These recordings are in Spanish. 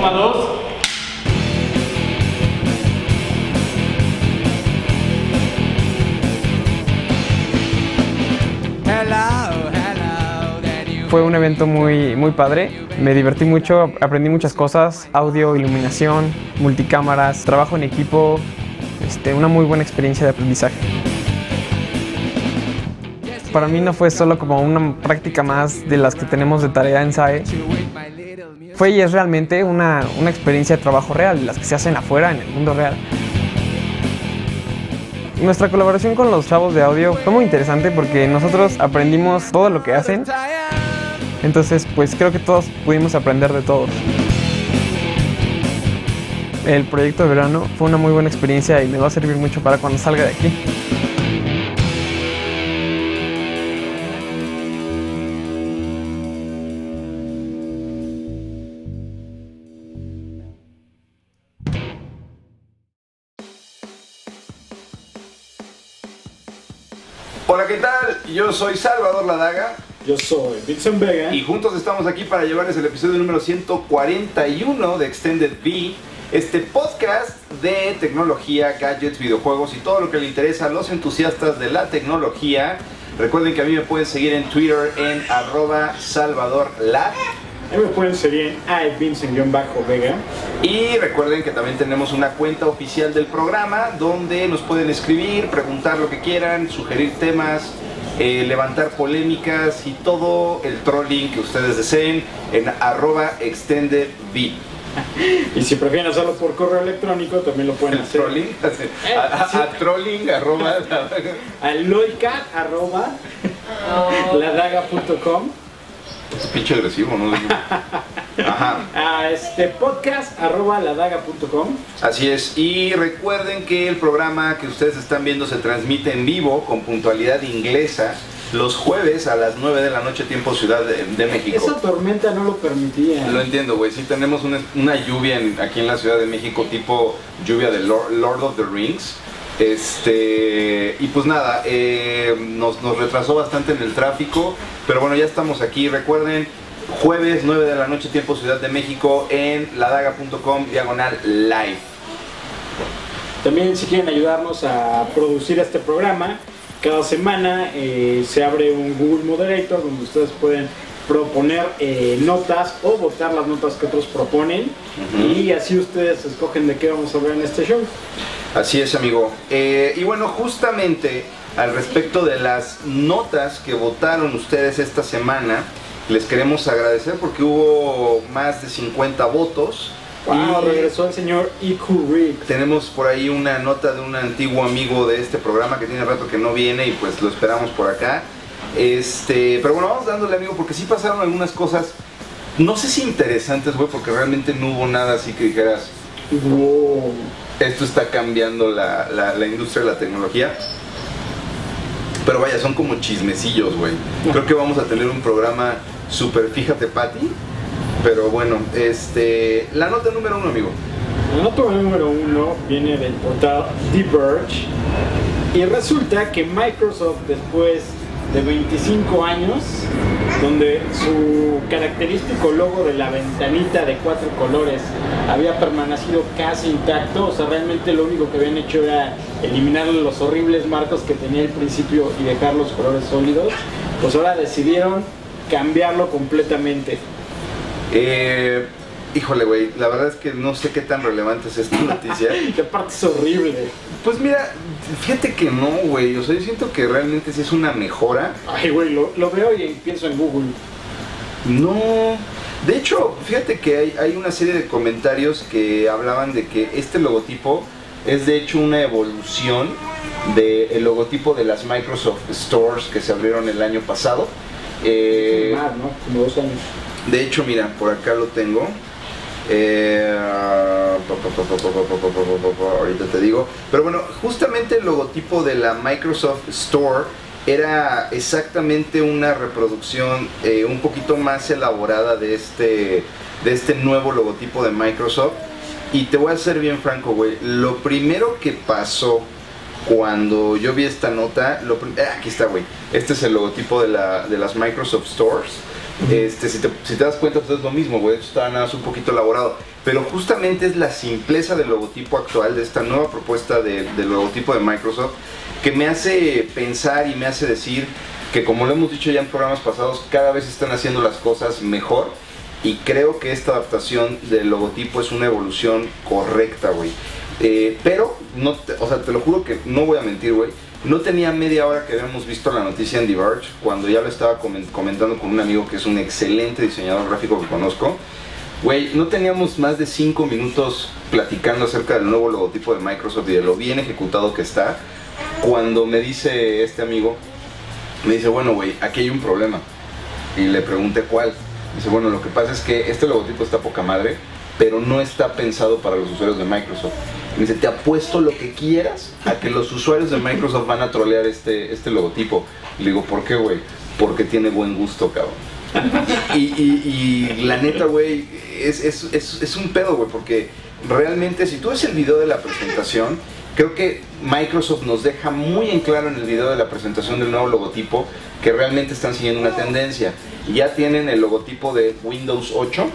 Toma. Fue un evento muy, muy padre, me divertí mucho, aprendí muchas cosas, audio, iluminación, multicámaras, trabajo en equipo, este, una muy buena experiencia de aprendizaje. Para mí no fue solo como una práctica más de las que tenemos de tarea en SAE, fue y es realmente una, una experiencia de trabajo real, las que se hacen afuera en el mundo real. Nuestra colaboración con los chavos de audio fue muy interesante porque nosotros aprendimos todo lo que hacen. Entonces, pues creo que todos pudimos aprender de todos. El proyecto de verano fue una muy buena experiencia y me va a servir mucho para cuando salga de aquí. Yo soy Salvador Ladaga Yo soy Vincent Vega. y juntos estamos aquí para llevarles el episodio número 141 de Extended V, este podcast de tecnología, gadgets, videojuegos y todo lo que le interesa a los entusiastas de la tecnología. Recuerden que a mí me pueden seguir en Twitter en arroba salvadorlad. Ahí me pueden seguir en Vincent-Vega. Y recuerden que también tenemos una cuenta oficial del programa donde nos pueden escribir, preguntar lo que quieran, sugerir temas, eh, levantar polémicas y todo el trolling que ustedes deseen en arroba extendedv. Y si prefieren hacerlo por correo electrónico, también lo pueden hacer. trolling, a, a- sí. a trolling arroba A loica arroba ladaga.com pinche agresivo, ¿no? Ajá. a este podcast arroba ladaga.com Así es, y recuerden que el programa que ustedes están viendo se transmite en vivo con puntualidad inglesa los jueves a las 9 de la noche tiempo Ciudad de, de México. Esa tormenta no lo permitía. Lo entiendo, güey. Sí tenemos una, una lluvia en- aquí en la Ciudad de México, tipo lluvia de Lord, Lord of the Rings. Este, y pues nada, eh, nos, nos retrasó bastante en el tráfico, pero bueno, ya estamos aquí. Recuerden, jueves 9 de la noche, tiempo Ciudad de México, en ladaga.com, diagonal live. También si quieren ayudarnos a producir este programa, cada semana eh, se abre un Google Moderator donde ustedes pueden proponer eh, notas o votar las notas que otros proponen y así ustedes escogen de qué vamos a hablar en este show. Así es, amigo. Eh, y bueno, justamente al respecto de las notas que votaron ustedes esta semana, les queremos agradecer porque hubo más de 50 votos. Wow, Y regresó el señor IQ Rick. Tenemos por ahí una nota de un antiguo amigo de este programa que tiene rato que no viene y pues lo esperamos por acá. Este, pero bueno, vamos dándole amigo porque sí pasaron algunas cosas, no sé si interesantes, güey, porque realmente no hubo nada así que dijeras, Wow. Esto está cambiando la, la- industria de la tecnología. Pero vaya, son como chismecillos, güey. Creo que vamos a tener un programa super, fíjate, Patty. Pero bueno, este, la nota número uno, amigo. La nota número uno viene del portal The Verge y resulta que Microsoft después de 25 años, donde su característico logo de la ventanita de cuatro colores había permanecido casi intacto, o sea, realmente lo único que habían hecho era eliminar los horribles marcos que tenía al principio y dejar los colores sólidos, pues ahora decidieron cambiarlo completamente. Eh, híjole, güey, la verdad es que no sé qué tan relevante es esta noticia. Y aparte es horrible. Pues mira, fíjate que no, güey. O sea, yo siento que realmente sí es una mejora. Ay, güey, lo, lo veo y pienso en Google. No. De hecho, fíjate que hay, hay una serie de comentarios que hablaban de que este logotipo es de hecho una evolución del logotipo de las Microsoft Stores que se abrieron el año pasado. Eh. Como dos años. de hecho, mira, por acá lo tengo. Ahorita te digo. Pero bueno, justamente el logotipo de la Microsoft Store era exactamente una reproducción un poquito más elaborada de este, de este nuevo logotipo de Microsoft. Y te voy a ser bien franco, güey. Lo primero que pasó cuando yo vi esta nota, lo aquí está, güey. Este es el logotipo de, la, de las Microsoft Stores. Este, si, te, si te das cuenta, pues es lo mismo, güey. Esto está nada más un poquito elaborado. Pero justamente es la simpleza del logotipo actual, de esta nueva propuesta de- del logotipo de Microsoft, que me hace pensar y me hace decir que, como lo hemos dicho ya en programas pasados, cada vez están haciendo las cosas mejor. Y creo que esta adaptación del logotipo es una evolución correcta, güey. Eh, pero, no te- o sea, te lo juro que no voy a mentir, güey. No tenía media hora que habíamos visto la noticia en Diverge, cuando ya lo estaba comen- comentando con un amigo que es un excelente diseñador gráfico que conozco. Güey, no teníamos más de 5 minutos platicando acerca del nuevo logotipo de Microsoft y de lo bien ejecutado que está, cuando me dice este amigo, me dice, bueno, güey, aquí hay un problema. Y le pregunté cuál. Dice, bueno, lo que pasa es que este logotipo está poca madre, pero no está pensado para los usuarios de Microsoft. Me dice, te apuesto lo que quieras a que los usuarios de Microsoft van a trolear este, este logotipo. Y le digo, ¿por qué, güey? Porque tiene buen gusto, cabrón. Y, y- y la neta, güey, es, es, es, es un pedo, güey, porque realmente si tú ves el video de la presentación, creo que Microsoft nos deja muy en claro en el video de la presentación del nuevo logotipo que realmente están siguiendo una tendencia. Ya tienen el logotipo de Windows 8,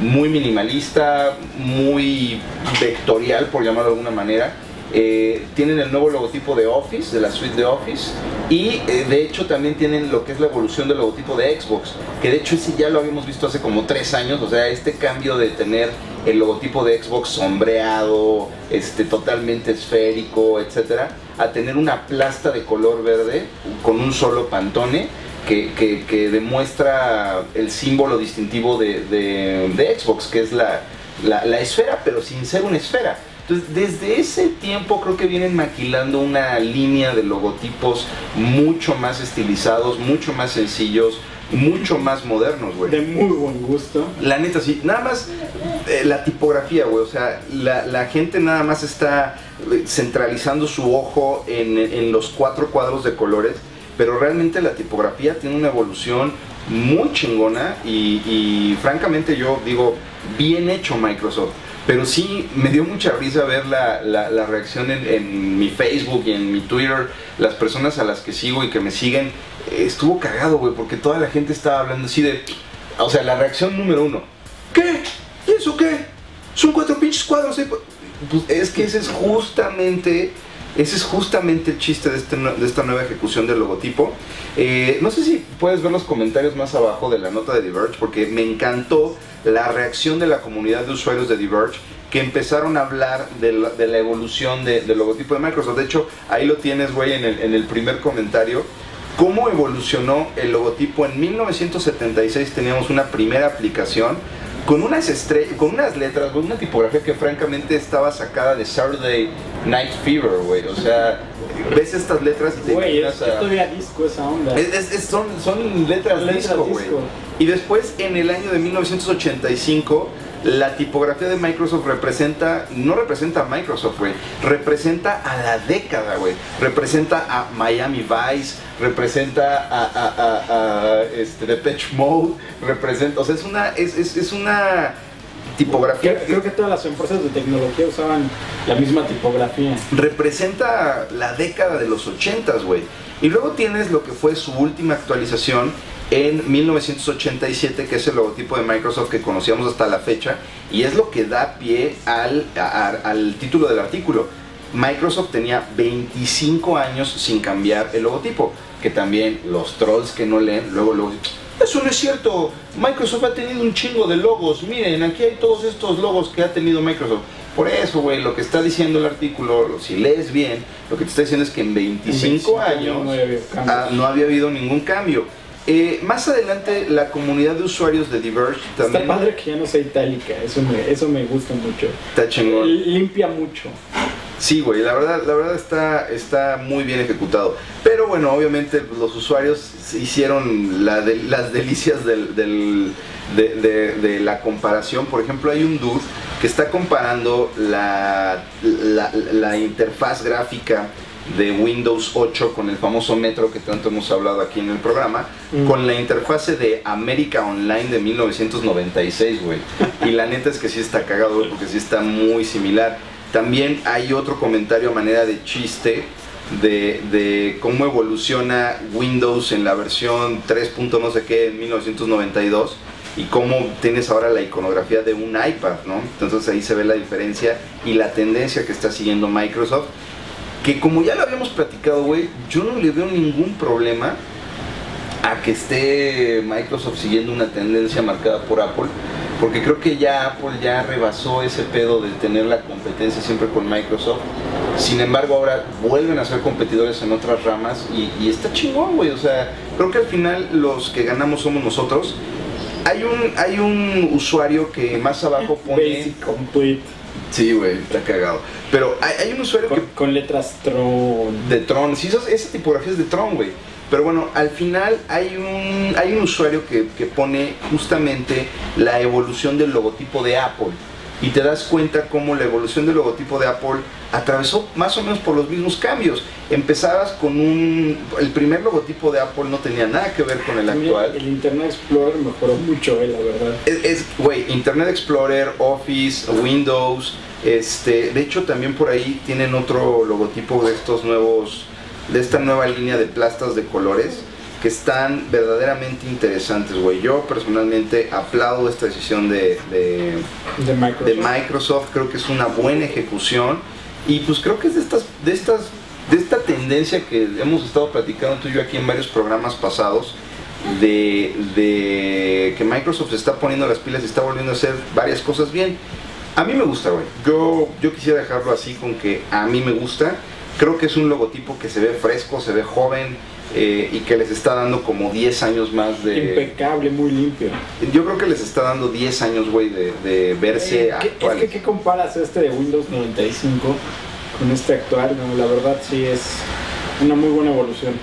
muy minimalista, muy vectorial, por llamarlo de alguna manera. Eh, tienen el nuevo logotipo de Office, de la suite de Office, y eh, de hecho también tienen lo que es la evolución del logotipo de Xbox, que de hecho ese ya lo habíamos visto hace como tres años, o sea, este cambio de tener el logotipo de Xbox sombreado, este, totalmente esférico, etcétera, a tener una plasta de color verde con un solo pantone que, que- que demuestra el símbolo distintivo de, de- de Xbox, que es la, la- la esfera, pero sin ser una esfera. Entonces, desde ese tiempo creo que vienen maquilando una línea de logotipos mucho más estilizados, mucho más sencillos, mucho más modernos, güey. De muy buen gusto. La neta, sí. Nada más eh, la tipografía, güey. O sea, la, la gente nada más está eh, centralizando su ojo en, en los cuatro cuadros de colores. Pero realmente la tipografía tiene una evolución muy chingona y, francamente yo digo, bien hecho Microsoft. Pero sí, me dio mucha risa ver la, la- reacción en, en mi Facebook y en mi Twitter, las personas a las que sigo y que me siguen, estuvo cagado, güey, porque toda la gente estaba hablando así de, o sea, la reacción número uno, ¿qué? ¿Y eso qué? Son cuatro pinches cuadros. eh". Pues es que ese es justamente, ese es justamente el chiste de, este esta nueva ejecución del logotipo. Eh, no sé si puedes ver los comentarios más abajo de la nota de Diverge, porque me encantó la reacción de la comunidad de usuarios de Diverge que empezaron a hablar de la, evolución de- del logotipo de Microsoft. De hecho, ahí lo tienes, güey, en el, en el primer comentario. ¿Cómo evolucionó el logotipo? En 1976 teníamos una primera aplicación con unas, con unas letras, con una tipografía que francamente estaba sacada de Saturday Night Fever, güey. O sea, ves estas letras y te Güey, es, a- todavía disco esa onda. es- es- es- son, son letras, Letras disco, güey. Y después, en el año de 1985, la tipografía de Microsoft representa, no representa a Microsoft, güey, representa a la década, güey. Representa a Miami Vice, representa a, a, a, a, este, Depeche Mode, representa, o sea, es una, es, es, es una tipografía Creo, creo que todas las empresas de tecnología usaban la misma tipografía. representa la década de los 80, güey. Y luego tienes lo que fue su última actualización en 1987, que es el logotipo de Microsoft que conocíamos hasta la fecha, y es lo que da pie al, a- a- al título del artículo. Microsoft tenía 25 años sin cambiar el logotipo, que también los trolls que no leen, luego, luego eso no es cierto. Microsoft ha tenido un chingo de logos. Miren, aquí hay todos estos logos que ha tenido Microsoft. Por eso, güey, lo que está diciendo el artículo, si lees bien, lo que te está diciendo es que en 25 años no había ah, no había habido ningún cambio. Eh, más adelante, la comunidad de usuarios de Diverge también Está padre que ya no sea itálica, eso me, eso me gusta mucho. está chingón. Limpia mucho. Sí, güey, la verdad, la verdad está, está muy bien ejecutado. Pero bueno, obviamente pues, los usuarios hicieron la de- las delicias del, del- de, de- de la comparación. Por ejemplo, hay un dude que está comparando la, la, la interfaz gráfica de Windows 8 con el famoso Metro que tanto hemos hablado aquí en el programa, Mm. con la interfase de América Online de 1996, güey. Y la neta es que sí está cagado, güey, porque sí está muy similar. También hay otro comentario a manera de chiste de, de cómo evoluciona Windows en la versión 3. no sé qué en 1992 y cómo tienes ahora la iconografía de un iPad, ¿no? Entonces ahí se ve la diferencia y la tendencia que está siguiendo Microsoft, que como ya lo habíamos platicado, güey, yo no le veo ningún problema a que esté Microsoft siguiendo una tendencia marcada por Apple, porque creo que ya Apple ya rebasó ese pedo de tener la competencia siempre con Microsoft. Sin embargo, ahora vuelven a ser competidores en otras ramas y, y está chingón, güey. O sea, creo que al final los que ganamos somos nosotros hay un, hay un usuario que más abajo pone. Basic Complete. Sí, güey, está cagado. Pero hay, hay un usuario Con, que. con letras Tron. De Tron, sí, esas- esa tipografía es de Tron, güey. Pero bueno, al final hay un, hay un usuario que, que pone justamente la evolución del logotipo de Apple. Y te das cuenta cómo la evolución del logotipo de Apple atravesó más o menos por los mismos cambios. Empezabas con un... El primer logotipo de Apple no tenía nada que ver con el actual. el Internet Explorer mejoró mucho, eh, la verdad. Es, es, güey, Internet Explorer, Office, Windows, este, de hecho también por ahí tienen otro logotipo de estos nuevos, de esta nueva línea de plastas de colores que están verdaderamente interesantes, güey. Yo personalmente aplaudo esta decisión de, de, De Microsoft. de Microsoft, creo que es una buena ejecución y pues creo que es de estas, de estas, de esta tendencia que hemos estado platicando tú y yo aquí en varios programas pasados de, de que Microsoft se está poniendo las pilas y está volviendo a hacer varias cosas bien. A mí me gusta, güey. Yo, yo quisiera dejarlo así con que a mí me gusta. Creo que es un logotipo que se ve fresco, se ve joven eh, y que les está dando como 10 años más de... Impecable, muy limpio. Yo creo que les está dando 10 años, güey, de, de verse Eh, ¿qué- actuales. Es que, ¿qué comparas este de Windows 95 con este actual? No, la verdad sí es una muy buena evolución.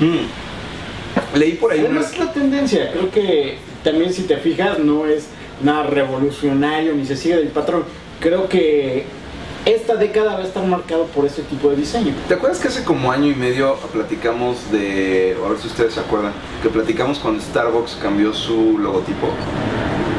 Mm. Leí por ahí una... Además es la tendencia, creo que también si te fijas no es nada revolucionario ni se sigue del patrón. Creo que esta década va a estar marcado por este tipo de diseño. ¿Te acuerdas que hace como año y medio platicamos de, a ver si ustedes se acuerdan, que platicamos cuando Starbucks cambió su logotipo?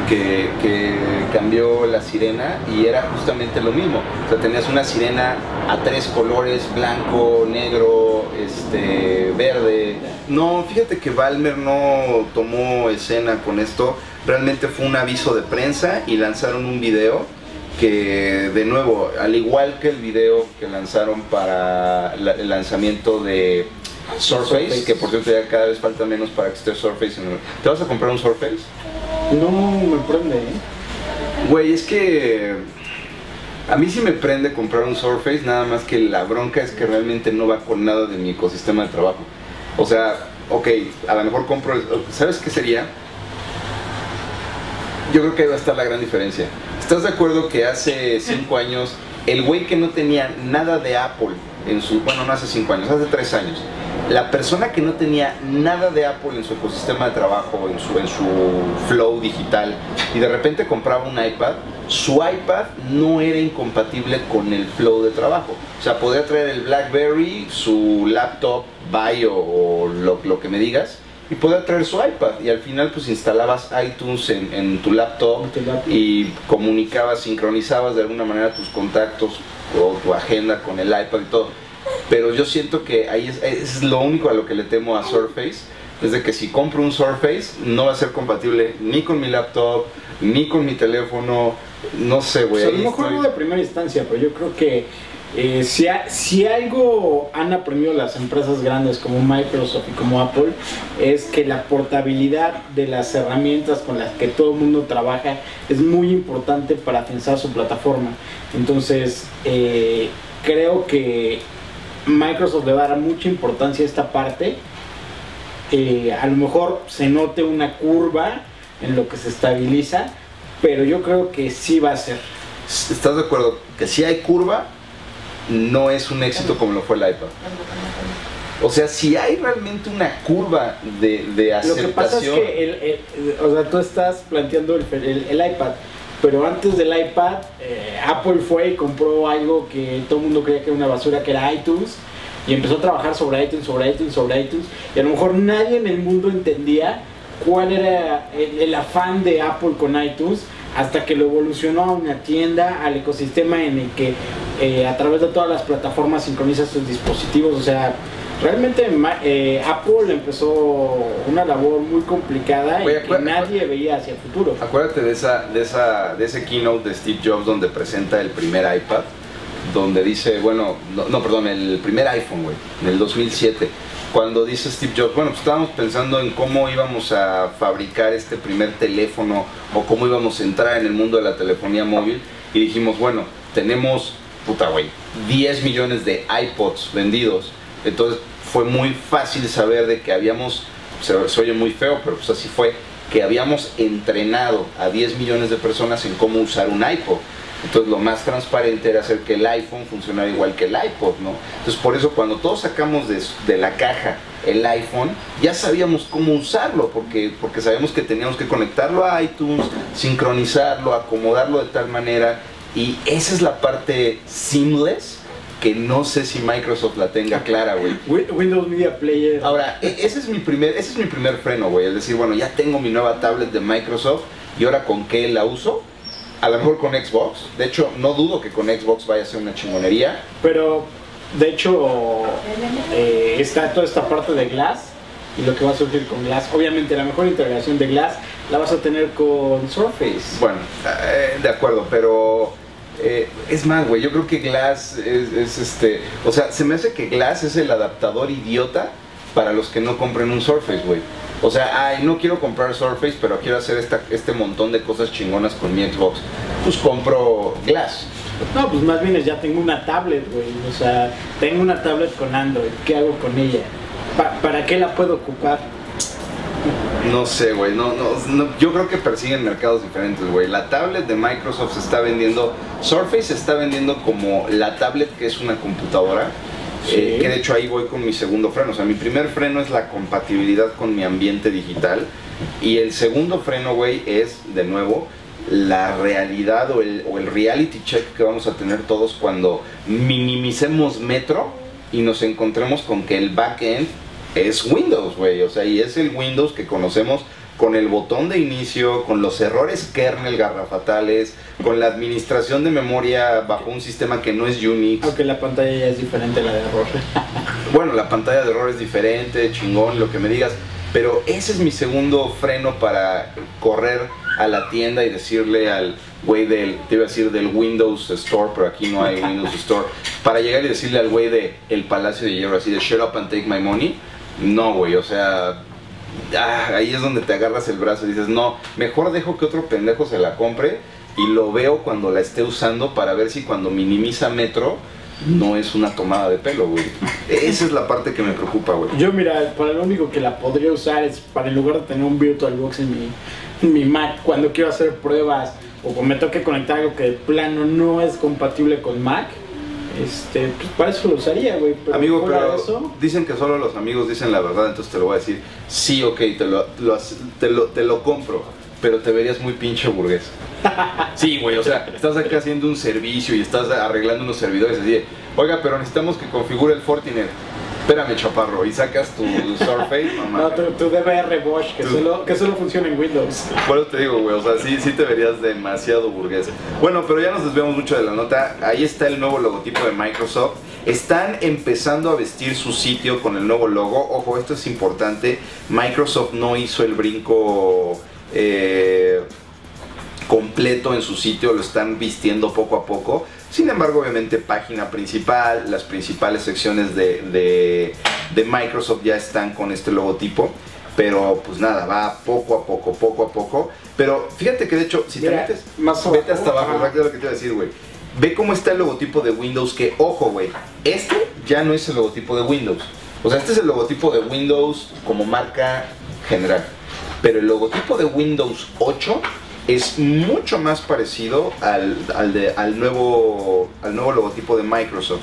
Que, que cambió la sirena y era justamente lo mismo. O sea, tenías una sirena a tres colores, blanco, negro, este, verde. No, fíjate que Balmer no tomó escena con esto. Realmente fue un aviso de prensa y lanzaron un video que de nuevo, al igual que el video que lanzaron para la- el lanzamiento de Surface, Surface. que por cierto ya cada vez falta menos para que esté Surface. en el- ¿Te vas a comprar un Surface? No me prende, ¿eh? Güey, es que a mí sí me prende comprar un Surface, nada más que la bronca es que realmente no va con nada de mi ecosistema de trabajo. O sea, ok, a lo mejor compro, ¿sabes qué sería? Yo creo que ahí va a estar la gran diferencia. ¿Estás de acuerdo que hace cinco años el güey que no tenía nada de Apple en su, bueno, no hace cinco años, hace tres años, la persona que no tenía nada de Apple en su ecosistema de trabajo, en su, en su flow digital, y de repente compraba un iPad, su iPad no era incompatible con el flow de trabajo. O sea, podía traer el BlackBerry, su laptop, Bio o lo, lo que me digas, y podía traer su iPad. Y al final pues instalabas iTunes en, en tu laptop tu laptop. y comunicabas, sincronizabas de alguna manera tus contactos o tu agenda con el iPad y todo. Pero yo siento que ahí es, es lo único a lo que le temo a Surface. Es de que si compro un Surface no va a ser compatible ni con mi laptop, ni con mi teléfono. No sé, güey. Pues a lo mejor estoy- no de primera instancia, pero yo creo que eh, si, algo han aprendido las empresas grandes como Microsoft y como Apple, es que la portabilidad de las herramientas con las que todo el mundo trabaja es muy importante para afianzar su plataforma. Entonces, eh, creo que Microsoft le va a dar mucha importancia a esta parte. Eh, a lo mejor se note una curva en lo que se estabiliza, pero yo creo que sí va a ser. ¿Estás de acuerdo? Que si hay curva, no es un éxito como lo fue el iPad. O sea, si hay realmente una curva de, de Lo aceptación. que pasa es que, el- el- o sea, tú estás planteando el, el- el iPad, pero antes del iPad, eh, Apple fue y compró algo que todo el mundo creía que era una basura, que era iTunes, y empezó a trabajar sobre iTunes, sobre iTunes, sobre iTunes, y a lo mejor nadie en el mundo entendía cuál era el, el afán de Apple con iTunes, hasta que lo evolucionó a una tienda, al ecosistema en el que eh, a través de todas las plataformas sincronizas tus dispositivos. O sea, realmente eh, Apple empezó una labor muy complicada y que nadie veía hacia el futuro. Acuérdate de esa, de esa, de ese keynote de Steve Jobs donde presenta el primer iPad, donde dice, bueno, no, perdón, el primer iPhone, güey, en el 2007, cuando dice Steve Jobs, bueno, pues estábamos pensando en cómo íbamos a fabricar este primer teléfono o cómo íbamos a entrar en el mundo de la telefonía móvil y dijimos, bueno, tenemos, puta, güey, 10 millones de iPods vendidos, entonces fue muy fácil saber de que habíamos, se, se oye muy feo, pero pues así fue, que habíamos entrenado a 10 millones de personas en cómo usar un iPod. Entonces lo más transparente era hacer que el iPhone funcionara igual que el iPod, ¿no? Entonces por eso cuando todos sacamos de, de la caja el iPhone, ya sabíamos cómo usarlo, porque, porque sabíamos que teníamos que conectarlo a iTunes, sincronizarlo, acomodarlo de tal manera, y esa es la parte seamless que no sé si Microsoft la tenga clara, güey. Wi- Windows Media Player. Ahora, e- ese es mi primer, ese es mi primer freno, güey. Es decir, bueno, ya tengo mi nueva tablet de Microsoft y ahora con qué la uso. A lo mejor con Xbox. De hecho, no dudo que con Xbox vaya a ser una chingonería. Pero, de hecho, eh, está toda esta parte de Glass y lo que va a surgir con Glass. Obviamente, la mejor integración de Glass la vas a tener con Surface. Bueno, eh, de acuerdo, pero eh, es más, güey. Yo creo que Glass es, es este. O sea, se me hace que Glass es el adaptador idiota para los que no compren un Surface, güey. O sea, ay, no quiero comprar Surface, pero quiero hacer esta, este montón de cosas chingonas con mi Xbox. Pues compro Glass. No, pues más bien es ya tengo una tablet, güey. O sea, tengo una tablet con Android. ¿Qué hago con ella? Pa- ¿Para qué la puedo ocupar? No sé, güey. No, no, no, yo creo que persiguen mercados diferentes, güey. La tablet de Microsoft se está vendiendo. Surface se está vendiendo como la tablet que es una computadora. Eh, que de hecho ahí voy con mi segundo freno. O sea, mi primer freno es la compatibilidad con mi ambiente digital. Y el segundo freno, güey, es de nuevo la realidad o el, o el reality check que vamos a tener todos cuando minimicemos Metro y nos encontremos con que el backend es Windows, güey. O sea, y es el Windows que conocemos con el botón de inicio, con los errores kernel garrafatales, con la administración de memoria bajo un sistema que no es Unix. Aunque la pantalla ya es diferente a la de error. Bueno, la pantalla de error es diferente, chingón, lo que me digas. Pero ese es mi segundo freno para correr a la tienda y decirle al güey del, te iba a decir del Windows Store, pero aquí no hay Windows Store, para llegar y decirle al güey de el Palacio de Hierro así de shut up and take my money. No, güey, o sea, ah, ahí es donde te agarras el brazo y dices, no, mejor dejo que otro pendejo se la compre y lo veo cuando la esté usando para ver si cuando minimiza Metro no es una tomada de pelo, güey. Esa es la parte que me preocupa, güey. Yo, mira, para lo único que la podría usar es para en lugar de tener un VirtualBox en mi, en mi Mac, cuando quiero hacer pruebas o cuando me toque conectar algo que de plano no es compatible con Mac, este, pues para eso lo usaría, güey. Pero Amigo, pero eso, dicen que solo los amigos dicen la verdad, entonces te lo voy a decir. Sí, ok, te lo, te lo, te lo compro, pero te verías muy pinche burgués. Sí, güey, o sea, estás acá haciendo un servicio y estás arreglando unos servidores así de, oiga, pero necesitamos que configure el Fortinet. Espérame, chaparro, y sacas tu Surface, mamá. no, tu, tu DVR Bosch, que Tu- solo, que solo funciona en Windows. Por eso te digo, güey, o sea, sí, sí te verías demasiado burgués. Bueno, pero ya nos desviamos mucho de la nota. Ahí está el nuevo logotipo de Microsoft. Están empezando a vestir su sitio con el nuevo logo. Ojo, esto es importante. Microsoft no hizo el brinco eh, completo en su sitio, lo están vistiendo poco a poco. Sin embargo, obviamente, página principal, las principales secciones de, de- de Microsoft ya están con este logotipo. Pero pues nada, va poco a poco, poco a poco. Pero fíjate que de hecho, si Mira, te metes, más vete abajo, hasta abajo, ajá. exacto lo que te iba a decir, güey. Ve cómo está el logotipo de Windows, que ojo, güey, este ya no es el logotipo de Windows. O sea, este es el logotipo de Windows como marca general. Pero el logotipo de Windows 8 es mucho más parecido al, al, de- al nuevo, al nuevo logotipo de Microsoft.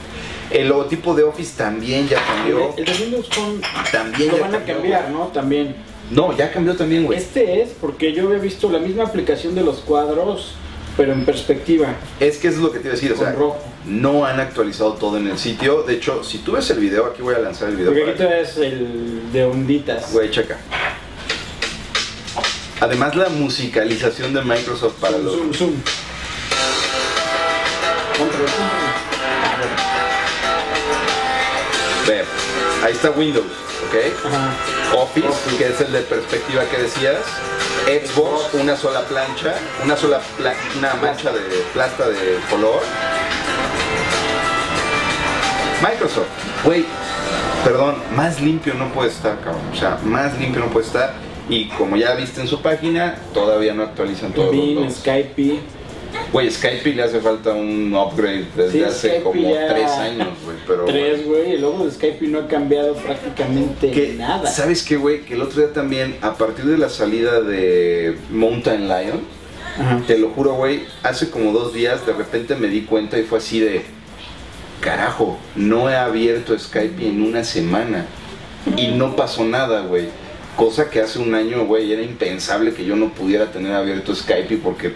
El logotipo de Office también ya cambió. El de Windows Phone También lo ya van a cambió, cambiar, ¿no? También. No, ya cambió también, güey. Este es porque yo había visto la misma aplicación de los cuadros, pero en perspectiva, Es que eso es lo que te iba a decir, o sea, rojo. no han actualizado todo en el sitio. De hecho, si tú ves el video, aquí voy a lanzar el video. Porque para aquí te ves el de onditas. Güey, checa. Además, la musicalización de Microsoft para los. Zoom, zoom. Control, zoom. Ve, ahí está Windows, ¿ok? Ajá. Office, Office. que es el de perspectiva que decías. Xbox, una sola plancha, una sola pla- una mancha de plasta de color. Microsoft, güey, perdón, más limpio no puede estar, cabrón. O sea, más limpio no puede estar. Y como ya viste en su página, todavía no actualizan todos los Bing, logos. Skype. Güey, Skype le hace falta un upgrade desde Sí, hace Skype como ya- tres años, güey. Pero Tres, güey. El logo de Skype no ha cambiado prácticamente que, nada. ¿Sabes qué, güey? Que el otro día también, a partir de la salida de Mountain Lion, Ajá. te lo juro, güey, hace como dos días de repente me di cuenta y fue así de, carajo, no he abierto Skype en una semana y no pasó nada, güey. Cosa que hace un año, güey, era impensable que yo no pudiera tener abierto Skype porque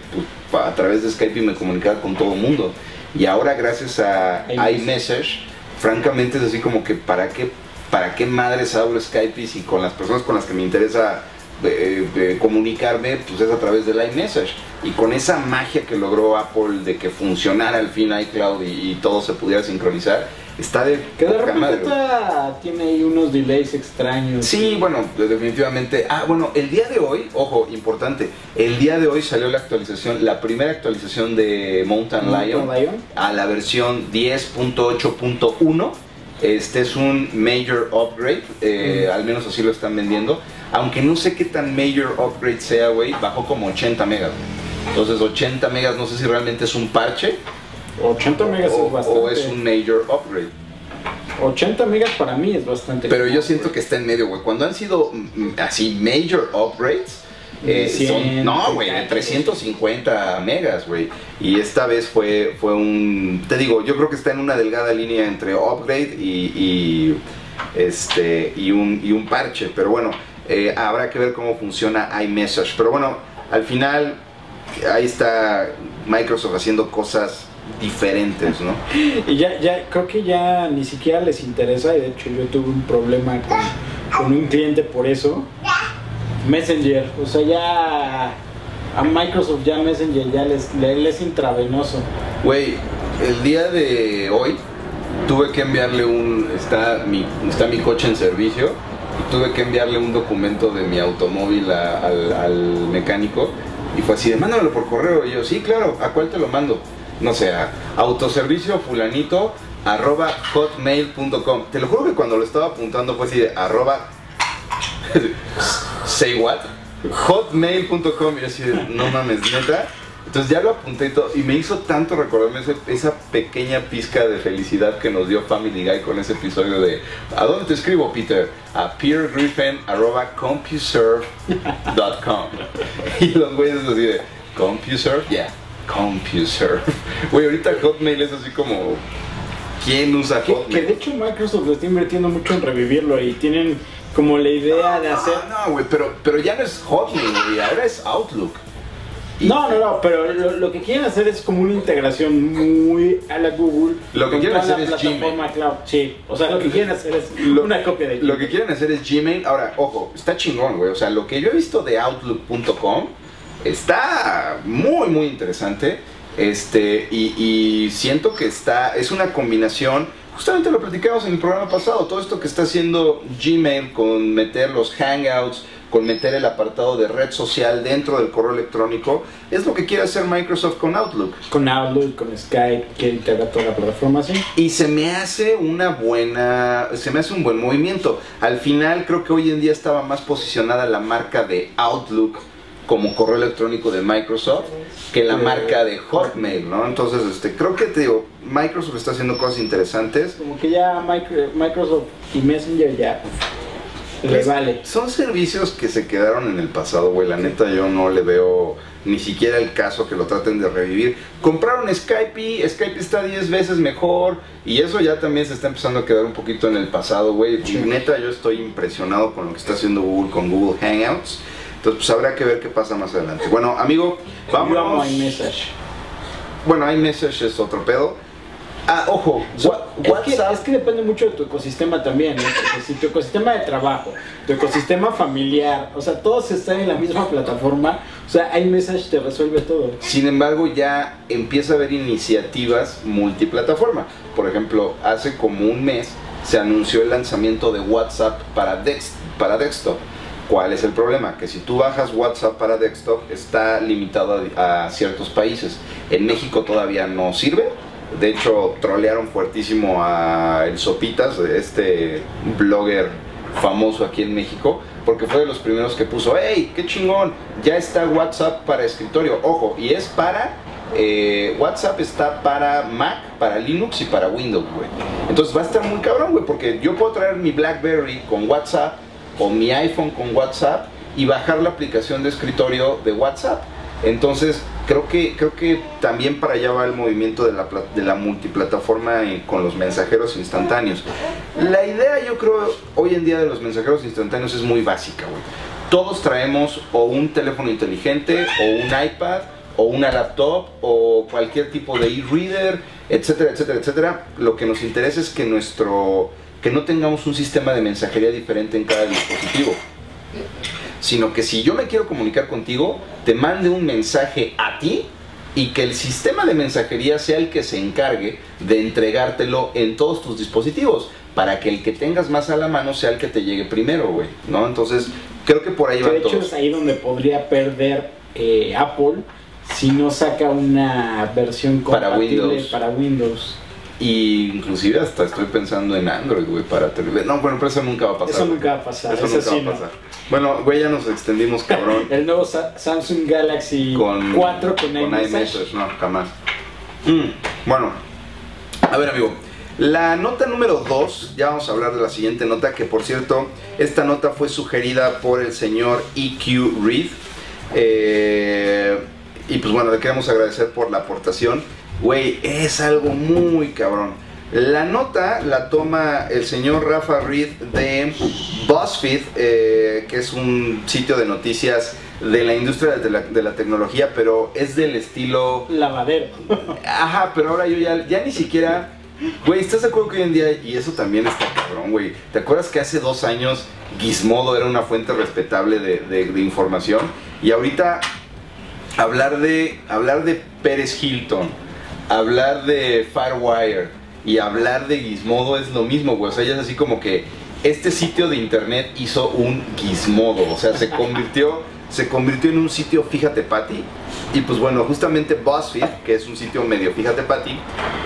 pues, a través de Skype me comunicaba con todo el mundo. Y ahora gracias a iMessage. iMessage, francamente es así como que para qué, para qué madres abro Skype y si con las personas con las que me interesa eh, eh, comunicarme, pues es a través del iMessage. Y con esa magia que logró Apple de que funcionara al fin iCloud y, y todo se pudiera sincronizar, está de Que de repente madre, güey. está- tiene ahí unos delays extraños. Sí, bueno, definitivamente. Ah, bueno, el día de hoy, ojo, importante, el día de hoy salió la actualización, la primera actualización de Mountain Lion, Mountain Lion. a la versión 10.8.1. Este es un major upgrade, eh, al menos así lo están vendiendo. Aunque no sé qué tan major upgrade sea, güey, bajó como 80 megas. Entonces 80 megas no sé si realmente es un parche 80 megas o, es bastante. o es un major upgrade. 80 megas para mí es bastante. Pero yo siento que está en medio, güey. Cuando han sido mm, así major upgrades, eh, son, 100, no, güey, de tanto. 350 megas, güey. Y esta vez fue, fue un, te digo, yo creo que está en una delgada línea entre upgrade y, y, este, y, un, y un parche. Pero bueno, eh, habrá que ver cómo funciona iMessage. Pero bueno, al final, ahí está Microsoft haciendo cosas diferentes, ¿no? Y ya, ya, creo que ya ni siquiera les interesa. Y de hecho, yo tuve un problema con, con un cliente por eso. Messenger, o sea, ya a Microsoft ya Messenger ya les, le- es intravenoso. Güey, el día de hoy tuve que enviarle un. Está mi, está mi coche en servicio y tuve que enviarle un documento de mi automóvil a- al, al mecánico y fue así de mándamelo por correo. Y yo, sí, claro, ¿a cuál te lo mando? No sé, a autoservicio fulanito arroba hotmail.com. Te lo juro que cuando lo estaba apuntando fue así de arroba. say what? hotmail.com y así de, no mames, neta. Entonces ya lo apunté y todo, y me hizo tanto recordarme esa pequeña pizca de felicidad que nos dio Family Guy con ese episodio de ¿A dónde te escribo, Peter? A peergriffin.compuserve.com Y los güeyes así de ¿Compuserve? Yeah, Compuserve. Güey, ahorita Hotmail es así como ¿Quién usa Hotmail? que de hecho Microsoft está invirtiendo mucho en revivirlo y tienen como la idea de hacer... No, güey, pero, pero ya no es Hotmail, güey, ahora es Outlook. Y- No, no, no, pero lo, lo que quieren hacer es como una integración muy a la Google. Lo que quieren hacer la es plataforma cloud. Sí, o sea, lo que quieren hacer es Lo- una copia de Lo que quieren hacer es Gmail. Ahora, ojo, está chingón, güey. O sea, lo que yo he visto de Outlook.com está muy, muy interesante. Este, y, y siento que está, es una combinación. Justamente lo platicamos en el programa pasado. Todo esto que está haciendo Gmail con meter los hangouts, con meter el apartado de red social dentro del correo electrónico, es lo que quiere hacer Microsoft con Outlook. Con Outlook, con Skype, que integra toda la plataforma así. Y se me hace una buena, se me hace un buen movimiento. Al final creo que hoy en día estaba más posicionada la marca de Outlook como correo electrónico de Microsoft que la Eh, marca de Hotmail, ¿no? Entonces, este, creo que te digo, Microsoft está haciendo cosas interesantes. Como que ya Micro- Microsoft y Messenger ya le vale. Son servicios que se quedaron en el pasado, güey. La neta, yo no le veo ni siquiera el caso que lo traten de revivir. Compraron Skype y Skype está 10 veces mejor. Y eso ya también se está empezando a quedar un poquito en el pasado, güey. Sí. Neta, yo estoy impresionado con lo que está haciendo Google con Google Hangouts. Entonces, pues habrá que ver qué pasa más adelante. Bueno, amigo, Vamos. Bueno, iMessage es otro pedo. Ah, ojo, So, Wha- es, que, WhatsApp. es que depende mucho de tu ecosistema también. Porque si tu ecosistema de trabajo, tu ecosistema familiar, o sea, todos están en la misma plataforma, o sea, iMessage te resuelve todo. Sin embargo, ya empieza a haber iniciativas multiplataforma. Por ejemplo, hace como un mes se anunció el lanzamiento de WhatsApp para, dex- para desktop. ¿Cuál es el problema? Que si tú bajas WhatsApp para desktop está limitado a, ciertos países. En México todavía no sirve. De hecho, trolearon fuertísimo a el Sopitas, este blogger famoso aquí en México, porque fue de los primeros que puso, hey, qué chingón, ya está WhatsApp para escritorio. Ojo, y es para, eh, WhatsApp está para Mac, para Linux y para Windows, güey. Entonces va a estar muy cabrón, güey, porque yo puedo traer mi BlackBerry con WhatsApp o mi iPhone con WhatsApp y bajar la aplicación de escritorio de WhatsApp. Entonces, creo que, creo que también para allá va el movimiento de la, de la multiplataforma eh, con los mensajeros instantáneos. La idea, yo creo, hoy en día de los mensajeros instantáneos es muy básica. Todos traemos o un teléfono inteligente, o un iPad, o una laptop, o cualquier tipo de e-reader, etcétera, etcétera, etcétera. Lo que nos interesa es que nuestro que no tengamos un sistema de mensajería diferente en cada dispositivo sino que si yo me quiero comunicar contigo, te mande un mensaje a ti y que el sistema de mensajería sea el que se encargue de entregártelo en todos tus dispositivos, para que el que tengas más a la mano sea el que te llegue primero, güey, ¿no? Entonces, creo que por ahí Que van de hecho todos. es ahí donde podría perder eh, Apple si no saca una versión Para compatible Windows. para Windows. Y inclusive hasta estoy pensando en Android, güey, para televisión. No, bueno, pero eso nunca va a pasar. Eso nunca va a pasar. Eso eso nunca sí va a no. pasar. Bueno, güey, ya nos extendimos, cabrón. El nuevo Sa- Samsung Galaxy con 4 con, con iMessage, no, jamás. Mm, bueno, a ver, amigo. La nota número 2, ya vamos a hablar de la siguiente nota, que por cierto, esta nota fue sugerida por el señor EQ Reed. Eh, y pues bueno, le queremos agradecer por la aportación. Güey, es algo muy cabrón. La nota la toma el señor Rafa Reed de BuzzFeed, eh, que es un sitio de noticias de la industria de la, de la tecnología, pero es del estilo... Lavadero. Ajá, pero ahora yo ya, ya ni siquiera... Güey, ¿estás de acuerdo que hoy en día, y eso también está cabrón, güey? ¿Te acuerdas que hace dos años Gizmodo era una fuente respetable de, de- de información? Y ahorita hablar de, hablar de Pérez Hilton, hablar de Firewire y hablar de Gizmodo es lo mismo, güey. O sea, ya es así como que este sitio de internet hizo un Gizmodo. O sea, se convirtió, se convirtió en un sitio Fíjate Pati. Y pues bueno, justamente BuzzFeed, que es un sitio medio Fíjate Pati,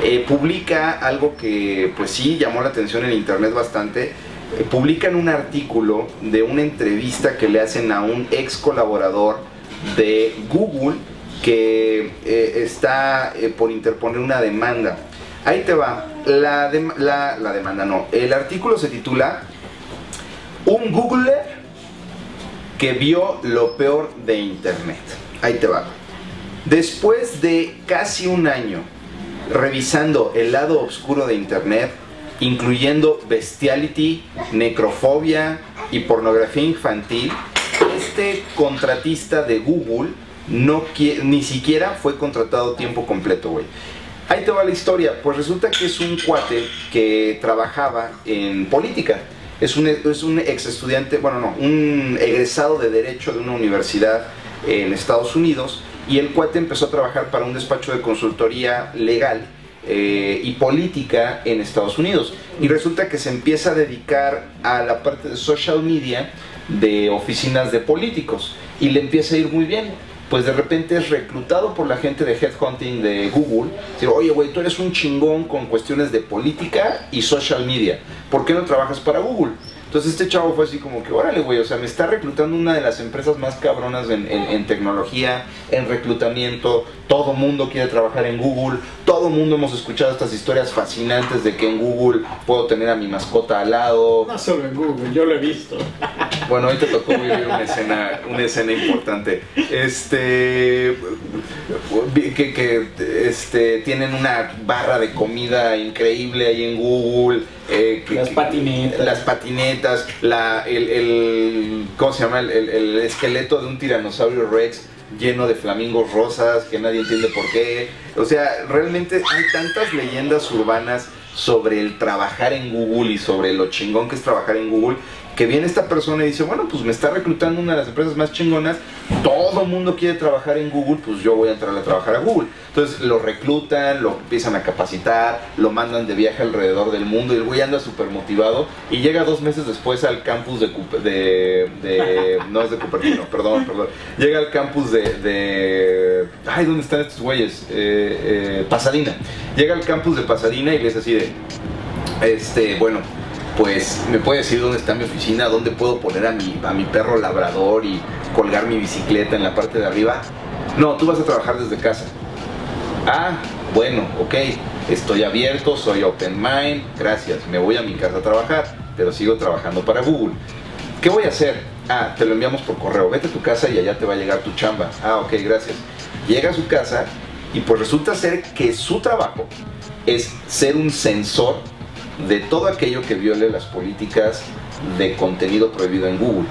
eh, publica algo que pues sí llamó la atención en internet bastante. Eh, publican un artículo de una entrevista que le hacen a un ex colaborador de Google que eh, está eh, por interponer una demanda. Ahí te va. La, la, la demanda no. El artículo se titula Un Googler que vio lo peor de Internet. Ahí te va. Después de casi un año revisando el lado oscuro de Internet, incluyendo bestiality, necrofobia y pornografía infantil, este contratista de Google no ni siquiera fue contratado tiempo completo, güey. Ahí te va la historia. Pues resulta que es un cuate que trabajaba en política. Es un, es un ex estudiante, bueno, no, un egresado de Derecho de una universidad en Estados Unidos. Y el cuate empezó a trabajar para un despacho de consultoría legal eh, y política en Estados Unidos. Y resulta que se empieza a dedicar a la parte de social media de oficinas de políticos. Y le empieza a ir muy bien pues de repente es reclutado por la gente de headhunting de Google. Dice, oye, güey, tú eres un chingón con cuestiones de política y social media. ¿Por qué no trabajas para Google? Entonces este chavo fue así como que, órale, güey, o sea, me está reclutando una de las empresas más cabronas en, en- en tecnología, en reclutamiento. Todo mundo quiere trabajar en Google. Todo mundo hemos escuchado estas historias fascinantes de que en Google puedo tener a mi mascota al lado. No solo en Google, yo lo he visto. Bueno, hoy te tocó vivir una escena, una escena importante. Este, que, que, este, tienen una barra de comida increíble ahí en Google. eh, que- Las patinetas. Las patinetas, la, el, el- ¿cómo se llama? El, el- el esqueleto de un tiranosaurio Rex lleno de flamingos rosas que nadie entiende por qué. O sea, realmente hay tantas leyendas urbanas sobre el trabajar en Google y sobre lo chingón que es trabajar en Google que viene esta persona y dice, bueno, pues me está reclutando una de las empresas más chingonas, todo el mundo quiere trabajar en Google, pues yo voy a entrar a trabajar a Google. Entonces lo reclutan, lo empiezan a capacitar, lo mandan de viaje alrededor del mundo y el güey anda súper motivado y llega dos meses después al campus de, de, no es de Cupertino, perdón, perdón, llega al campus de, de ay, ¿dónde están estos güeyes? Eh, eh, Pasadena. Llega al campus de Pasadena y le dice así de, este, bueno, pues me puede decir dónde está mi oficina, dónde puedo poner a mi, a mi perro labrador y colgar mi bicicleta en la parte de arriba. No, tú vas a trabajar desde casa. Ah, bueno, ok, estoy abierto, soy open mind, gracias, me voy a mi casa a trabajar, pero sigo trabajando para Google. ¿Qué voy a hacer? Ah, te lo enviamos por correo, vete a tu casa y allá te va a llegar tu chamba. Ah, ok, gracias. Llega a su casa y pues resulta ser que su trabajo es ser un sensor de todo aquello que viole las políticas de contenido prohibido en Google.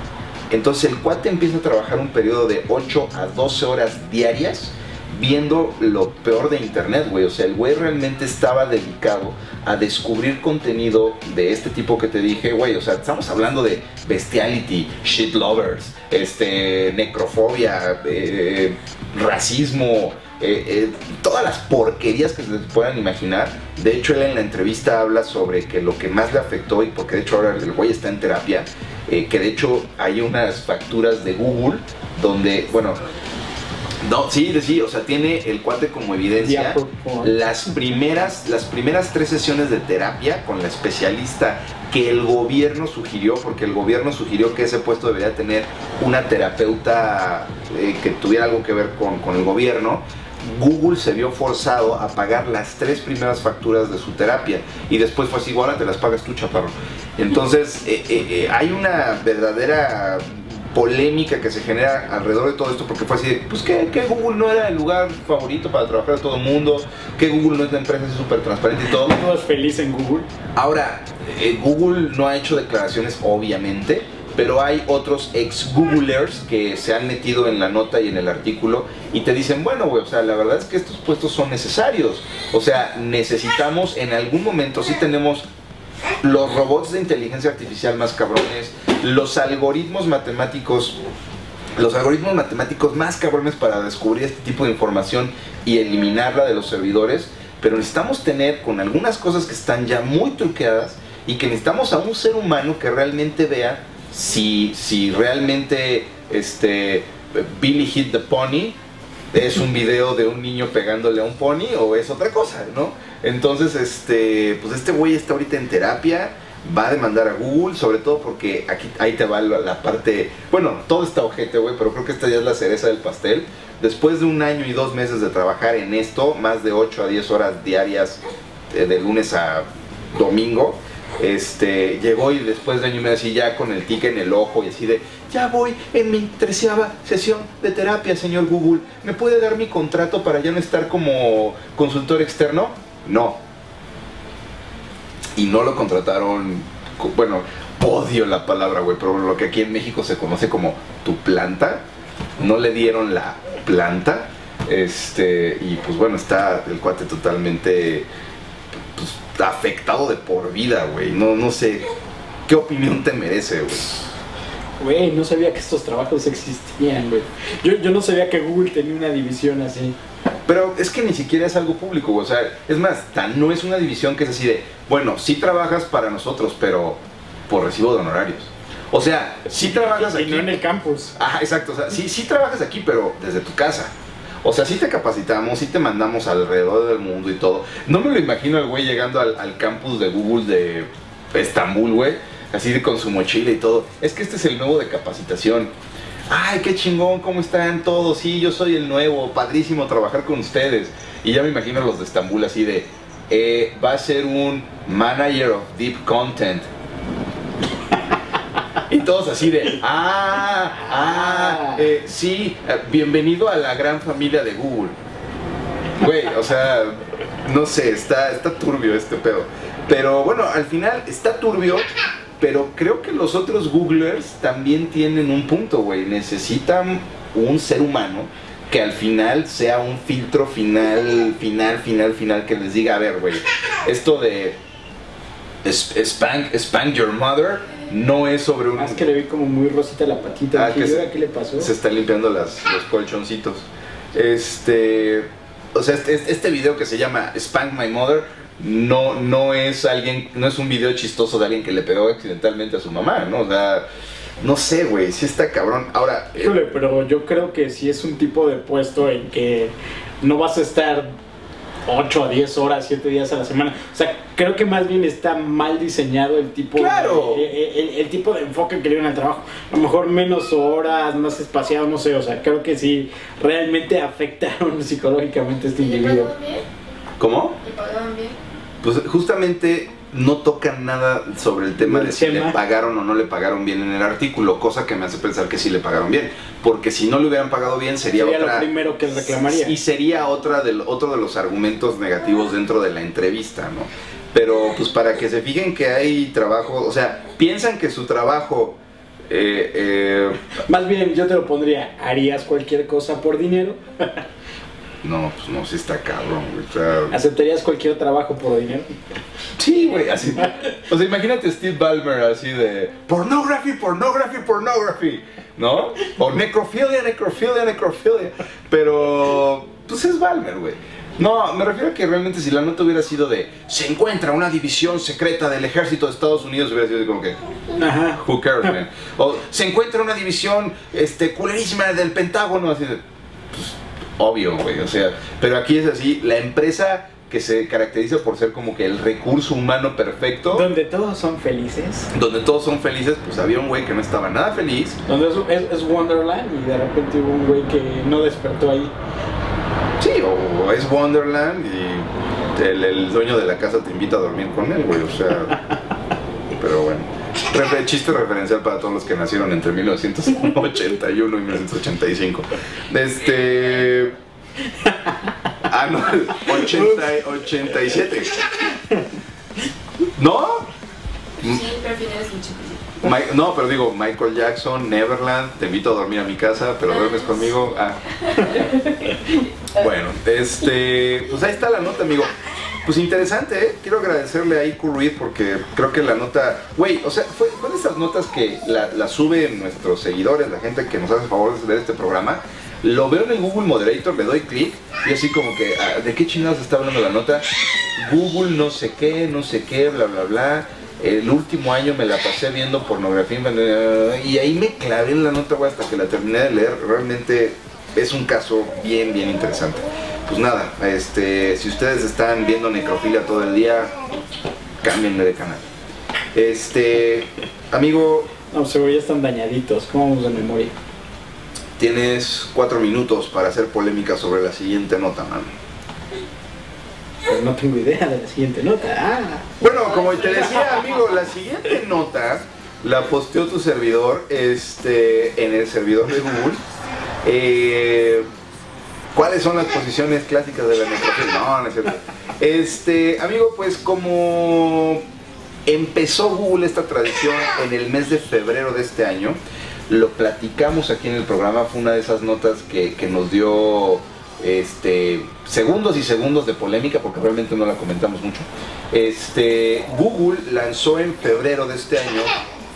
Entonces el cuate empieza a trabajar un periodo de 8 a 12 horas diarias viendo lo peor de internet, güey. O sea, el güey realmente estaba dedicado a descubrir contenido de este tipo que te dije, güey. O sea, estamos hablando de bestiality, shit lovers, este, necrofobia, eh, racismo, eh, eh, todas las porquerías que se puedan imaginar. De hecho, él en la entrevista habla sobre que lo que más le afectó, y porque de hecho ahora el güey está en terapia, eh, que de hecho hay unas facturas de Google donde, bueno, no, sí, sí, o sea, tiene el cuate como evidencia las primeras, las primeras tres sesiones de terapia con la especialista que el gobierno sugirió, porque el gobierno sugirió que ese puesto debería tener una terapeuta que tuviera algo que ver con, con el gobierno Google se vio forzado a pagar las tres primeras facturas de su terapia y después fue así, ahora te las pagas tú, chaparro. Entonces, eh, eh, eh, hay una verdadera polémica que se genera alrededor de todo esto porque fue así, pues que, Google no era el lugar favorito para trabajar de todo el mundo, que Google no es la empresa súper transparente y todo. Es feliz en Google. Ahora, Google no ha hecho declaraciones, obviamente, pero hay otros ex Googlers que se han metido en la nota y en el artículo y te dicen, bueno, güey, o sea, la verdad es que estos puestos son necesarios. O sea, necesitamos en algún momento, si tenemos los robots de inteligencia artificial más cabrones, los algoritmos matemáticos los algoritmos matemáticos más cabrones para descubrir este tipo de información y eliminarla de los servidores, pero necesitamos tener con algunas cosas que están ya muy truqueadas y que necesitamos a un ser humano que realmente vea si, si realmente este, Billy Hit the Pony es un video de un niño pegándole a un pony o es otra cosa, ¿no? Entonces, este, pues este güey está ahorita en terapia, va a demandar a Google, sobre todo porque aquí ahí te va la, parte, bueno, todo está ojete, güey, pero creo que esta ya es la cereza del pastel. Después de un año y dos meses de trabajar en esto, más de 8 a 10 horas diarias eh, de lunes a domingo, este, llegó y después de año y medio así ya con el ticket en el ojo y así de, ya voy en mi treceava sesión de terapia, señor Google, ¿me puede dar mi contrato para ya no estar como consultor externo? No. Y no lo contrataron, bueno, odio la palabra, güey, pero lo que aquí en México se conoce como tu planta, no le dieron la planta, este, y pues bueno, está el cuate totalmente afectado de por vida, güey. No, no sé. ¿Qué opinión te merece, güey? Güey, no sabía que estos trabajos existían, güey. Yo, yo no sabía que Google tenía una división así. Pero es que ni siquiera es algo público. O sea, es más, no es una división que es así de, bueno, sí trabajas para nosotros, pero por recibo de honorarios. O sea, sí trabajas aquí. Y no en el campus. Ajá, exacto. O sea, sí, sí trabajas aquí, pero desde tu casa. O sea, sí te capacitamos, sí te mandamos alrededor del mundo y todo. No me lo imagino el güey llegando al, campus de Google de Estambul, güey. Así con su mochila y todo. Es que este es el nuevo de capacitación. Ay, qué chingón, ¿cómo están todos? Sí, yo soy el nuevo, padrísimo trabajar con ustedes. Y ya me imagino los de Estambul así de, eh, va a ser un manager of deep content. Y todos así de, ah, ah, eh, sí, eh, bienvenido a la gran familia de Google. Güey, o sea, no sé, está, está turbio este pedo. Pero bueno, al final está turbio, pero creo que los otros Googlers también tienen un punto, güey. Necesitan un ser humano que al final sea un filtro final, final, final, final que les diga, a ver, güey, esto de spank, spank your mother no es sobre un... Más que le vi como muy rosita la patita. Ah, que "¿Y se- ¿Qué le pasó? Se está limpiando las, los colchoncitos. Este. O sea, este, este video que se llama Spank My Mother no, no es alguien, no es un video chistoso de alguien que le pegó accidentalmente a su mamá, ¿no? O sea, no sé, güey, sí está cabrón. Ahora, eh, pero yo creo que sí es un tipo de puesto en que no vas a estar 8 a 10 horas, 7 días a la semana. O sea, creo que más bien está mal diseñado el tipo, Claro. de, el, el- el tipo de enfoque que le dieron al trabajo. A lo mejor menos horas, más espaciado, no sé. O sea, creo que sí realmente afectaron psicológicamente a este ¿Y le individuo. pagaban bien? ¿cómo? ¿Le pagaban bien? Pues justamente no tocan nada sobre el tema de si le pagaron o no le pagaron bien en el artículo, cosa que me hace pensar que sí le pagaron bien, porque si no le hubieran pagado bien sería, Sería otra lo primero que reclamaría. y sería otra del, otro de los argumentos negativos dentro de la entrevista, ¿no? Pero pues para que se fijen que hay trabajo, o sea, piensan que su trabajo eh, eh, Más bien, yo te lo pondría, ¿harías cualquier cosa por dinero? no, pues no, sí está cabrón, güey. o sea, ¿Aceptarías cualquier trabajo por dinero? Sí, güey, así. O sea, imagínate Steve Ballmer así de pornography, pornography, pornography, ¿no? O necrofilia, necrofilia, necrofilia. Pero, pues es Ballmer, güey. No, me refiero a que realmente si la nota hubiera sido de se encuentra una división secreta del ejército de Estados Unidos, hubiera sido como que, Ajá. who cares, man? O se encuentra una división este, culerísima del Pentágono, así de, obvio, güey, o sea, pero aquí es así, la empresa que se caracteriza por ser como que el recurso humano perfecto, Donde todos son felices. donde todos son felices, pues había un güey que no estaba nada feliz. Donde es, es- es Wonderland y de repente hubo un güey que no despertó ahí. Sí, o es Wonderland y el, el dueño de la casa te invita a dormir con él, güey, o sea, pero bueno. Chiste referencial para todos los que nacieron entre 1981 y 1985. Este. Ah, no, 80, 87. ¿No? No, pero digo, Michael Jackson, Neverland, te invito a dormir a mi casa, pero duermes conmigo. Ah. Bueno, este, pues ahí está la nota, amigo. Pues interesante, ¿eh? Quiero agradecerle a Iku Ruiz porque creo que la nota, güey, o sea, fue, fue de esas notas que la, la suben nuestros seguidores, la gente que nos hace favor de ver este programa. Lo veo en el Google Moderator, le doy clic y así como que, ah, ¿de qué chingados está hablando la nota? Google no sé qué, no sé qué, bla, bla, bla. El último año me la pasé viendo pornografía y ahí me clavé en la nota, hasta que la terminé de leer. Realmente es un caso bien, bien interesante. Pues nada, este, si ustedes están viendo necrofilia todo el día, cámbienle de canal. Este, amigo, No, seguro ya están dañaditos. ¿Cómo vamos de memoria? tienes cuatro minutos para hacer polémica sobre la siguiente nota, man. Pues no tengo idea de la siguiente nota. Ah, Bueno, como te decía, amigo, la siguiente nota la posteó tu servidor este, en el servidor de Google. Eh, ¿Cuáles son las posiciones clásicas de la necrofilia? No, no es cierto. Este, amigo, pues como empezó Google esta tradición en el mes de febrero de este año, lo platicamos aquí en el programa, fue una de esas notas que, nos dio este, segundos y segundos de polémica, porque realmente no la comentamos mucho. Este, Google lanzó en febrero de este año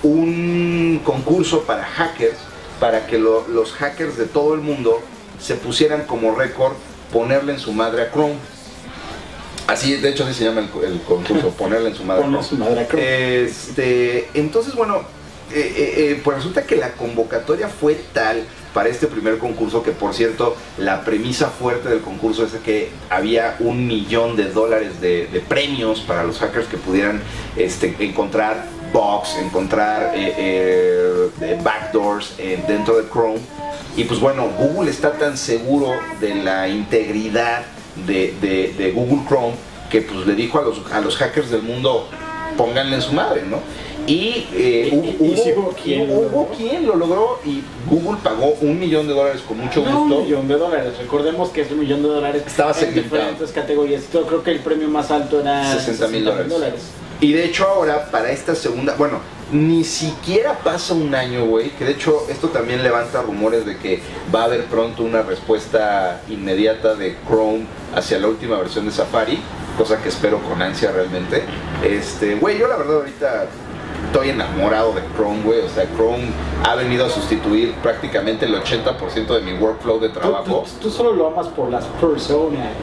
un concurso para hackers, para que lo- los hackers de todo el mundo se pusieran como récord ponerle en su madre a Chrome. Así, de hecho, así se llama el, el concurso, ponerle en su madre a Ponle Chrome. su madre a Chrome. Este, entonces, bueno, eh, eh, eh, pues resulta que la convocatoria fue tal para este primer concurso que, por cierto, la premisa fuerte del concurso es que había un millón de dólares de, de premios para los hackers que pudieran este, encontrar bugs, encontrar eh, backdoors dentro de Chrome. Y pues bueno, Google está tan seguro de la integridad de, de- de Google Chrome que pues le dijo a los, a los hackers del mundo, pónganle en su madre, ¿no? Y eh, hubo, y hubo quien lo hubo logró. quien lo logró y Google pagó un millón de dólares con mucho No, gusto. un millón de dólares. Recordemos que es un millón de dólares Estaba en segmentado. diferentes categorías. Yo creo que el premio más alto era 60 mil 60,000 dólares. Y de hecho ahora, para esta segunda, bueno, ni siquiera pasa un año, güey, que de hecho esto también levanta rumores de que va a haber pronto una respuesta inmediata de Chrome hacia la última versión de Safari, cosa que espero con ansia realmente. Este, güey, yo la verdad ahorita estoy enamorado de Chrome, güey. O sea, Chrome ha venido a sustituir prácticamente el 80% de mi workflow de Tú, trabajo. tú- tú solo lo amas por las personas.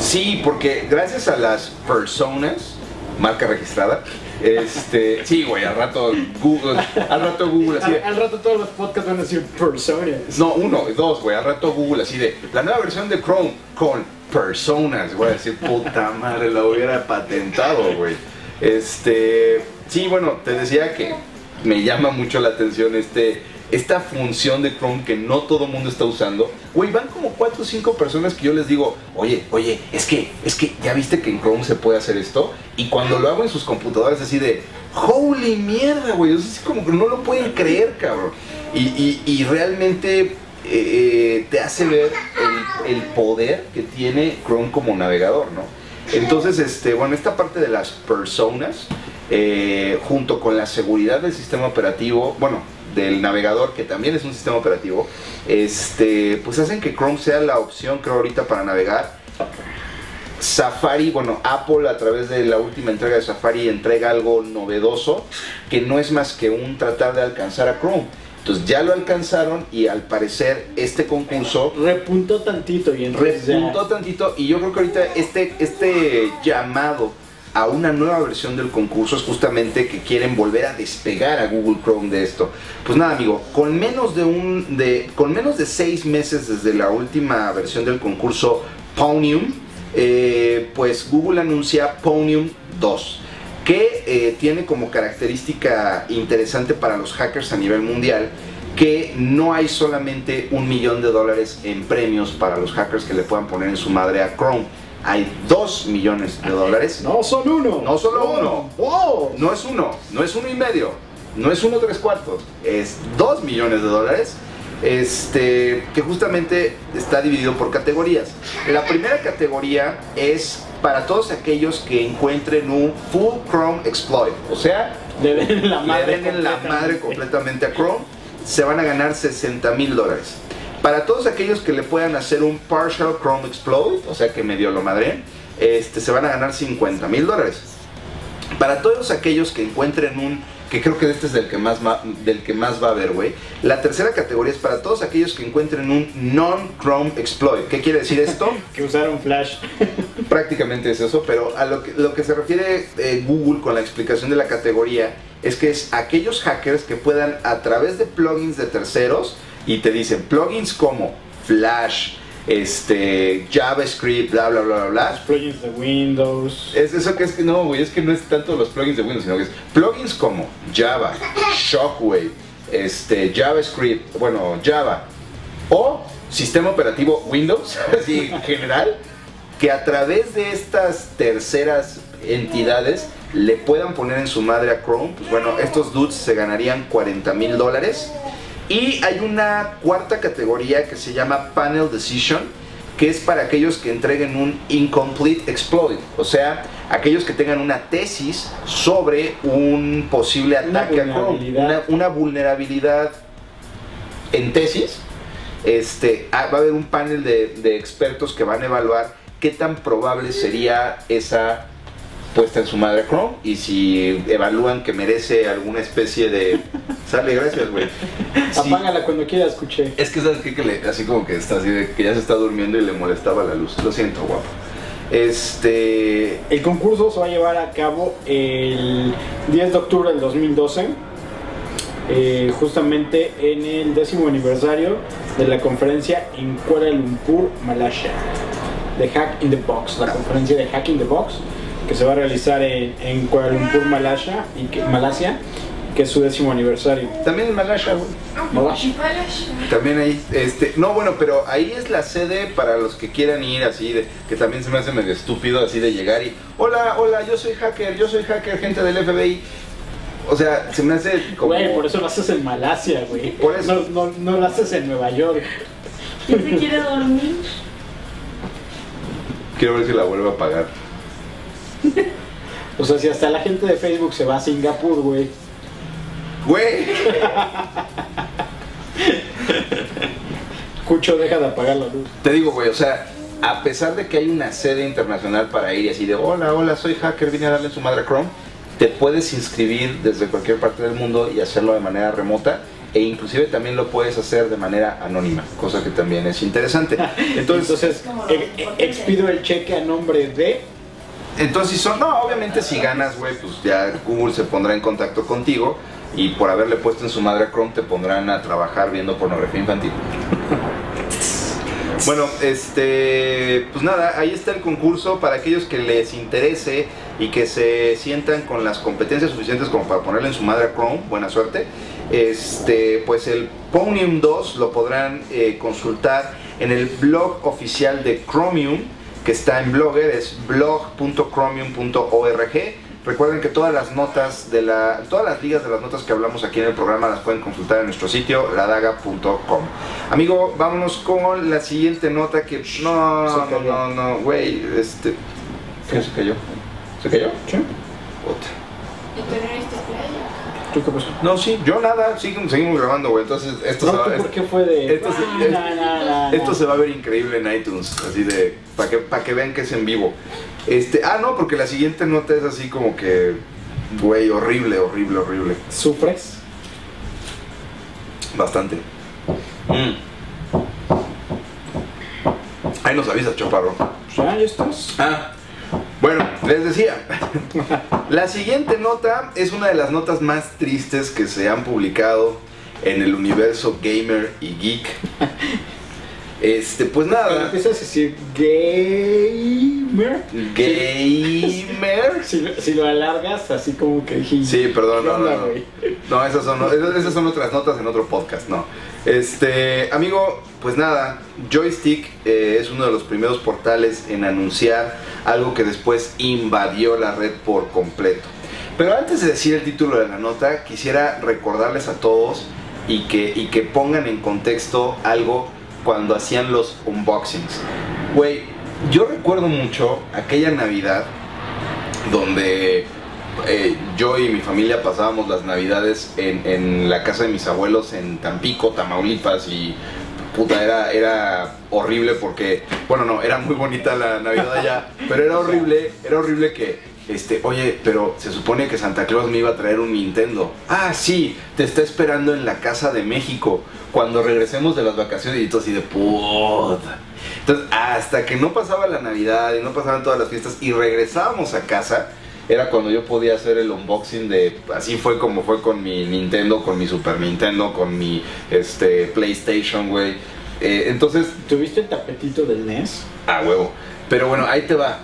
Sí, porque gracias a las personas, marca registrada, este, sí, güey, al rato Google, al rato Google así de, Al, al rato todos los podcasts van a decir personas. no, uno, dos, güey, al rato Google así de, la nueva versión de Chrome con personas, voy a decir, puta madre, la hubiera patentado, güey. Este, sí, bueno, te decía que me llama mucho la atención este, esta función de Chrome que no todo mundo está usando. Güey, van como cuatro o cinco personas que yo les digo, oye, oye, es que, es que ya viste que en Chrome se puede hacer esto. Y cuando lo hago en sus computadoras así de, holy mierda, güey, es como que no lo pueden creer, cabrón. Y, realmente eh, te hace ver el, el poder que tiene Chrome como navegador, ¿no? Entonces, este, bueno, esta parte de las personas, eh, junto con la seguridad del sistema operativo, bueno, del navegador, que también es un sistema operativo, este, pues hacen que Chrome sea la opción, creo, ahorita para navegar. Safari, bueno, Apple a través de la última entrega de Safari entrega algo novedoso, que no es más que un tratar de alcanzar a Chrome. Entonces ya lo alcanzaron y al parecer este concurso Repuntó tantito y ya- repuntó tantito y yo creo que ahorita este, este llamado a una nueva versión del concurso es justamente que quieren volver a despegar a Google Chrome de esto. Pues nada, amigo, con menos de un de con menos de seis meses desde la última versión del concurso Ponium, eh, pues Google anuncia Ponium 2 que eh, tiene como característica interesante para los hackers a nivel mundial que no hay solamente un millón de dólares en premios para los hackers que le puedan poner en su madre a Chrome. Hay dos millones de dólares. No son uno. No solo uno. Wow. No es uno, no es uno y medio, no es uno tres cuartos, es dos millones de dólares. Este, que justamente está dividido por categorías. La primera categoría es para todos aquellos que encuentren un full Chrome exploit, o sea, Le den en la le madre. den en la completamente. madre completamente a Chrome, se van a ganar 60 mil dólares. Para todos aquellos que le puedan hacer un partial Chrome exploit, o sea que medio lo madre, este, se van a ganar 50 mil dólares. Para todos aquellos que encuentren un, que creo que este es del que más, del que más va a haber, güey. La tercera categoría es para todos aquellos que encuentren un non-Chrome exploit. ¿Qué quiere decir esto? Que usaron Flash. prácticamente es eso, pero a lo que, lo que se refiere eh, Google con la explicación de la categoría es que es aquellos hackers que puedan a través de plugins de terceros y te dicen plugins como Flash, este, JavaScript, bla bla bla bla bla. Plugins de Windows. Es eso que es que no, güey, es que no es tanto los plugins de Windows, sino que es plugins como Java, Shockwave, este, JavaScript, bueno, Java o sistema operativo Windows, así en general, que a través de estas terceras entidades le puedan poner en su madre a Chrome, pues bueno, estos dudes se ganarían 40 mil dólares. Y hay una cuarta categoría que se llama Panel Decision, que es para aquellos que entreguen un incomplete exploit, o sea, aquellos que tengan una tesis sobre un posible Una ataque a Chrome, vulnerabilidad. una, una vulnerabilidad en tesis. Este, ah, va a haber un panel de, de expertos que van a evaluar qué tan probable sería esa puesta en su madre a Chrome y si evalúan que merece alguna especie de... Sale, gracias, güey. Sí. Apágala cuando quiera, escuché. Es que sabes qué? que le- así como que está así de que ya se está durmiendo y le molestaba la luz. Lo siento, guapo. Este. El concurso se va a llevar a cabo el 10 de octubre del 2012, eh, justamente en el décimo aniversario de la conferencia en Kuala Lumpur, Malasia, de Hack in the Box, la conferencia de Hack in the Box, que se va a realizar en, en Kuala Lumpur, Malasia, y que, Malasia, que es su décimo aniversario. También en Malaysia, güey. Malasia. También ahí, este, no, bueno, pero ahí es la sede para los que quieran ir así, de, que también se me hace medio estúpido así de llegar y, hola, hola, yo soy hacker, yo soy hacker, gente del FBI. O sea, se me hace como... Güey, por eso lo haces en Malasia, güey. Por eso. No, no, no lo haces en Nueva York. ¿Ya se quiere dormir? Quiero ver si la vuelvo a pagar. O sea, si hasta la gente de Facebook se va a Singapur, güey. Güey. Cucho, deja de apagar la luz. Te digo, güey, o sea, a pesar de que hay una sede internacional para ir y así de, hola, hola, soy hacker, vine a darle su madre a Chrome, te puedes inscribir desde cualquier parte del mundo y hacerlo de manera remota e inclusive también lo puedes hacer de manera anónima, cosa que también es interesante. Entonces, Entonces, e- e- expido el cheque a nombre de. Entonces son, no, obviamente si ganas, güey, pues ya Google se pondrá en contacto contigo y por haberle puesto en su madre a Chrome te pondrán a trabajar viendo pornografía infantil. Bueno, este, pues nada, ahí está el concurso para aquellos que les interese y que se sientan con las competencias suficientes como para ponerle en su madre a Chrome, buena suerte. Este, pues el Ponium 2 lo podrán eh, consultar en el blog oficial de Chromium, que está en Blogger, es blog.chromium.org. Recuerden que todas las notas de la, todas las ligas de las notas que hablamos aquí en el programa las pueden consultar en nuestro sitio ladaga.com. Amigo, vámonos con la siguiente nota que no, no, no, no, güey, este, ¿qué se cayó? ¿Se cayó? ¿Sí? Puta. ¿Y tú no? ¿Tú qué pasó? No, sí, yo nada, seguimos, seguimos grabando, güey. Entonces, esto, No, se va, ¿tú ¿por qué fue de.? esto se- Ah, no, no, esto se va a ver increíble en iTunes, así de, para que, pa' que vean que es en vivo. Este, ah, no, porque la siguiente nota es así como que, güey, horrible, horrible, horrible. ¿Sufres? Bastante. Mm. Ahí nos avisas, Chaparro. Ya, ya estás. Ah, bueno, les decía, la siguiente nota es una de las notas más tristes que se han publicado en el universo gamer y geek. Este, pues nada, empiezas a decir gamer. gamer. Si, lo- si lo alargas, así como que dije. Sí, perdón, ¿qué no, no, no. No, esas son, esas esas son otras notas en otro podcast, no. Este, amigo, pues nada, Joystick eh, es uno de los primeros portales en anunciar algo que después invadió la red por completo. Pero antes de decir el título de la nota, quisiera recordarles a todos y que, y que pongan en contexto algo cuando hacían los unboxings. Güey, yo recuerdo mucho aquella Navidad donde eh, yo y mi familia pasábamos las navidades en, en la casa de mis abuelos en Tampico, Tamaulipas y puta, era, era horrible porque, bueno, no, era muy bonita la navidad allá, pero era horrible, era horrible que, este, oye, pero se supone que Santa Claus me iba a traer un Nintendo. Ah, sí, te está esperando en la casa de México cuando regresemos de las vacaciones y todo así de puta. Entonces, hasta que no pasaba la Navidad y no pasaban todas las fiestas y regresábamos a casa, era cuando yo podía hacer el unboxing de. Así fue como fue con mi Nintendo, con mi Super Nintendo, con mi este, PlayStation, güey. Eh, entonces, ¿Tuviste el tapetito del NES? a huevo. Pero bueno, ahí te va.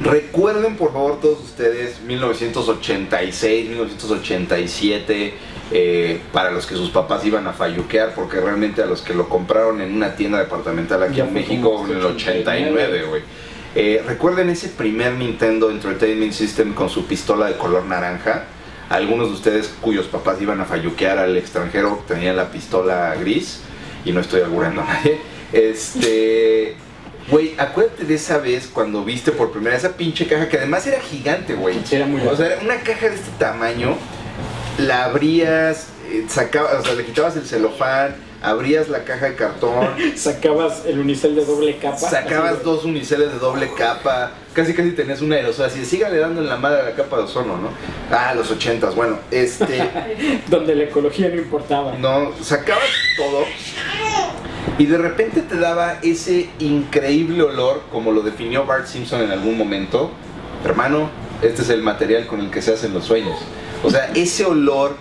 Recuerden por favor todos ustedes 1986, 1987, eh, para los que sus papás iban a falluquear, porque realmente a los que lo compraron en una tienda departamental aquí Ya en México en el 89, güey. Eh, Recuerden ese primer Nintendo Entertainment System con su pistola de color naranja. Algunos de ustedes cuyos papás iban a falluquear al extranjero tenían la pistola gris y no estoy augurando a nadie. Este, güey, acuérdate de esa vez cuando viste por primera esa pinche caja que además era gigante, güey. Era muy O sea, era una caja de este tamaño, la abrías, eh, sacabas, o sea, le quitabas el celofán, abrías la caja de cartón, Sacabas el unicel de doble capa. sacabas dos uniceles de doble capa, casi casi tenías un aerosol, así, sígale dando en la madre a la capa de ozono, ¿no? Ah, los ochentas, bueno, este... Donde la ecología no importaba. No, sacabas todo y de repente te daba ese increíble olor, como lo definió Bart Simpson en algún momento. Hermano, este es el material con el que se hacen los sueños. O sea, ese olor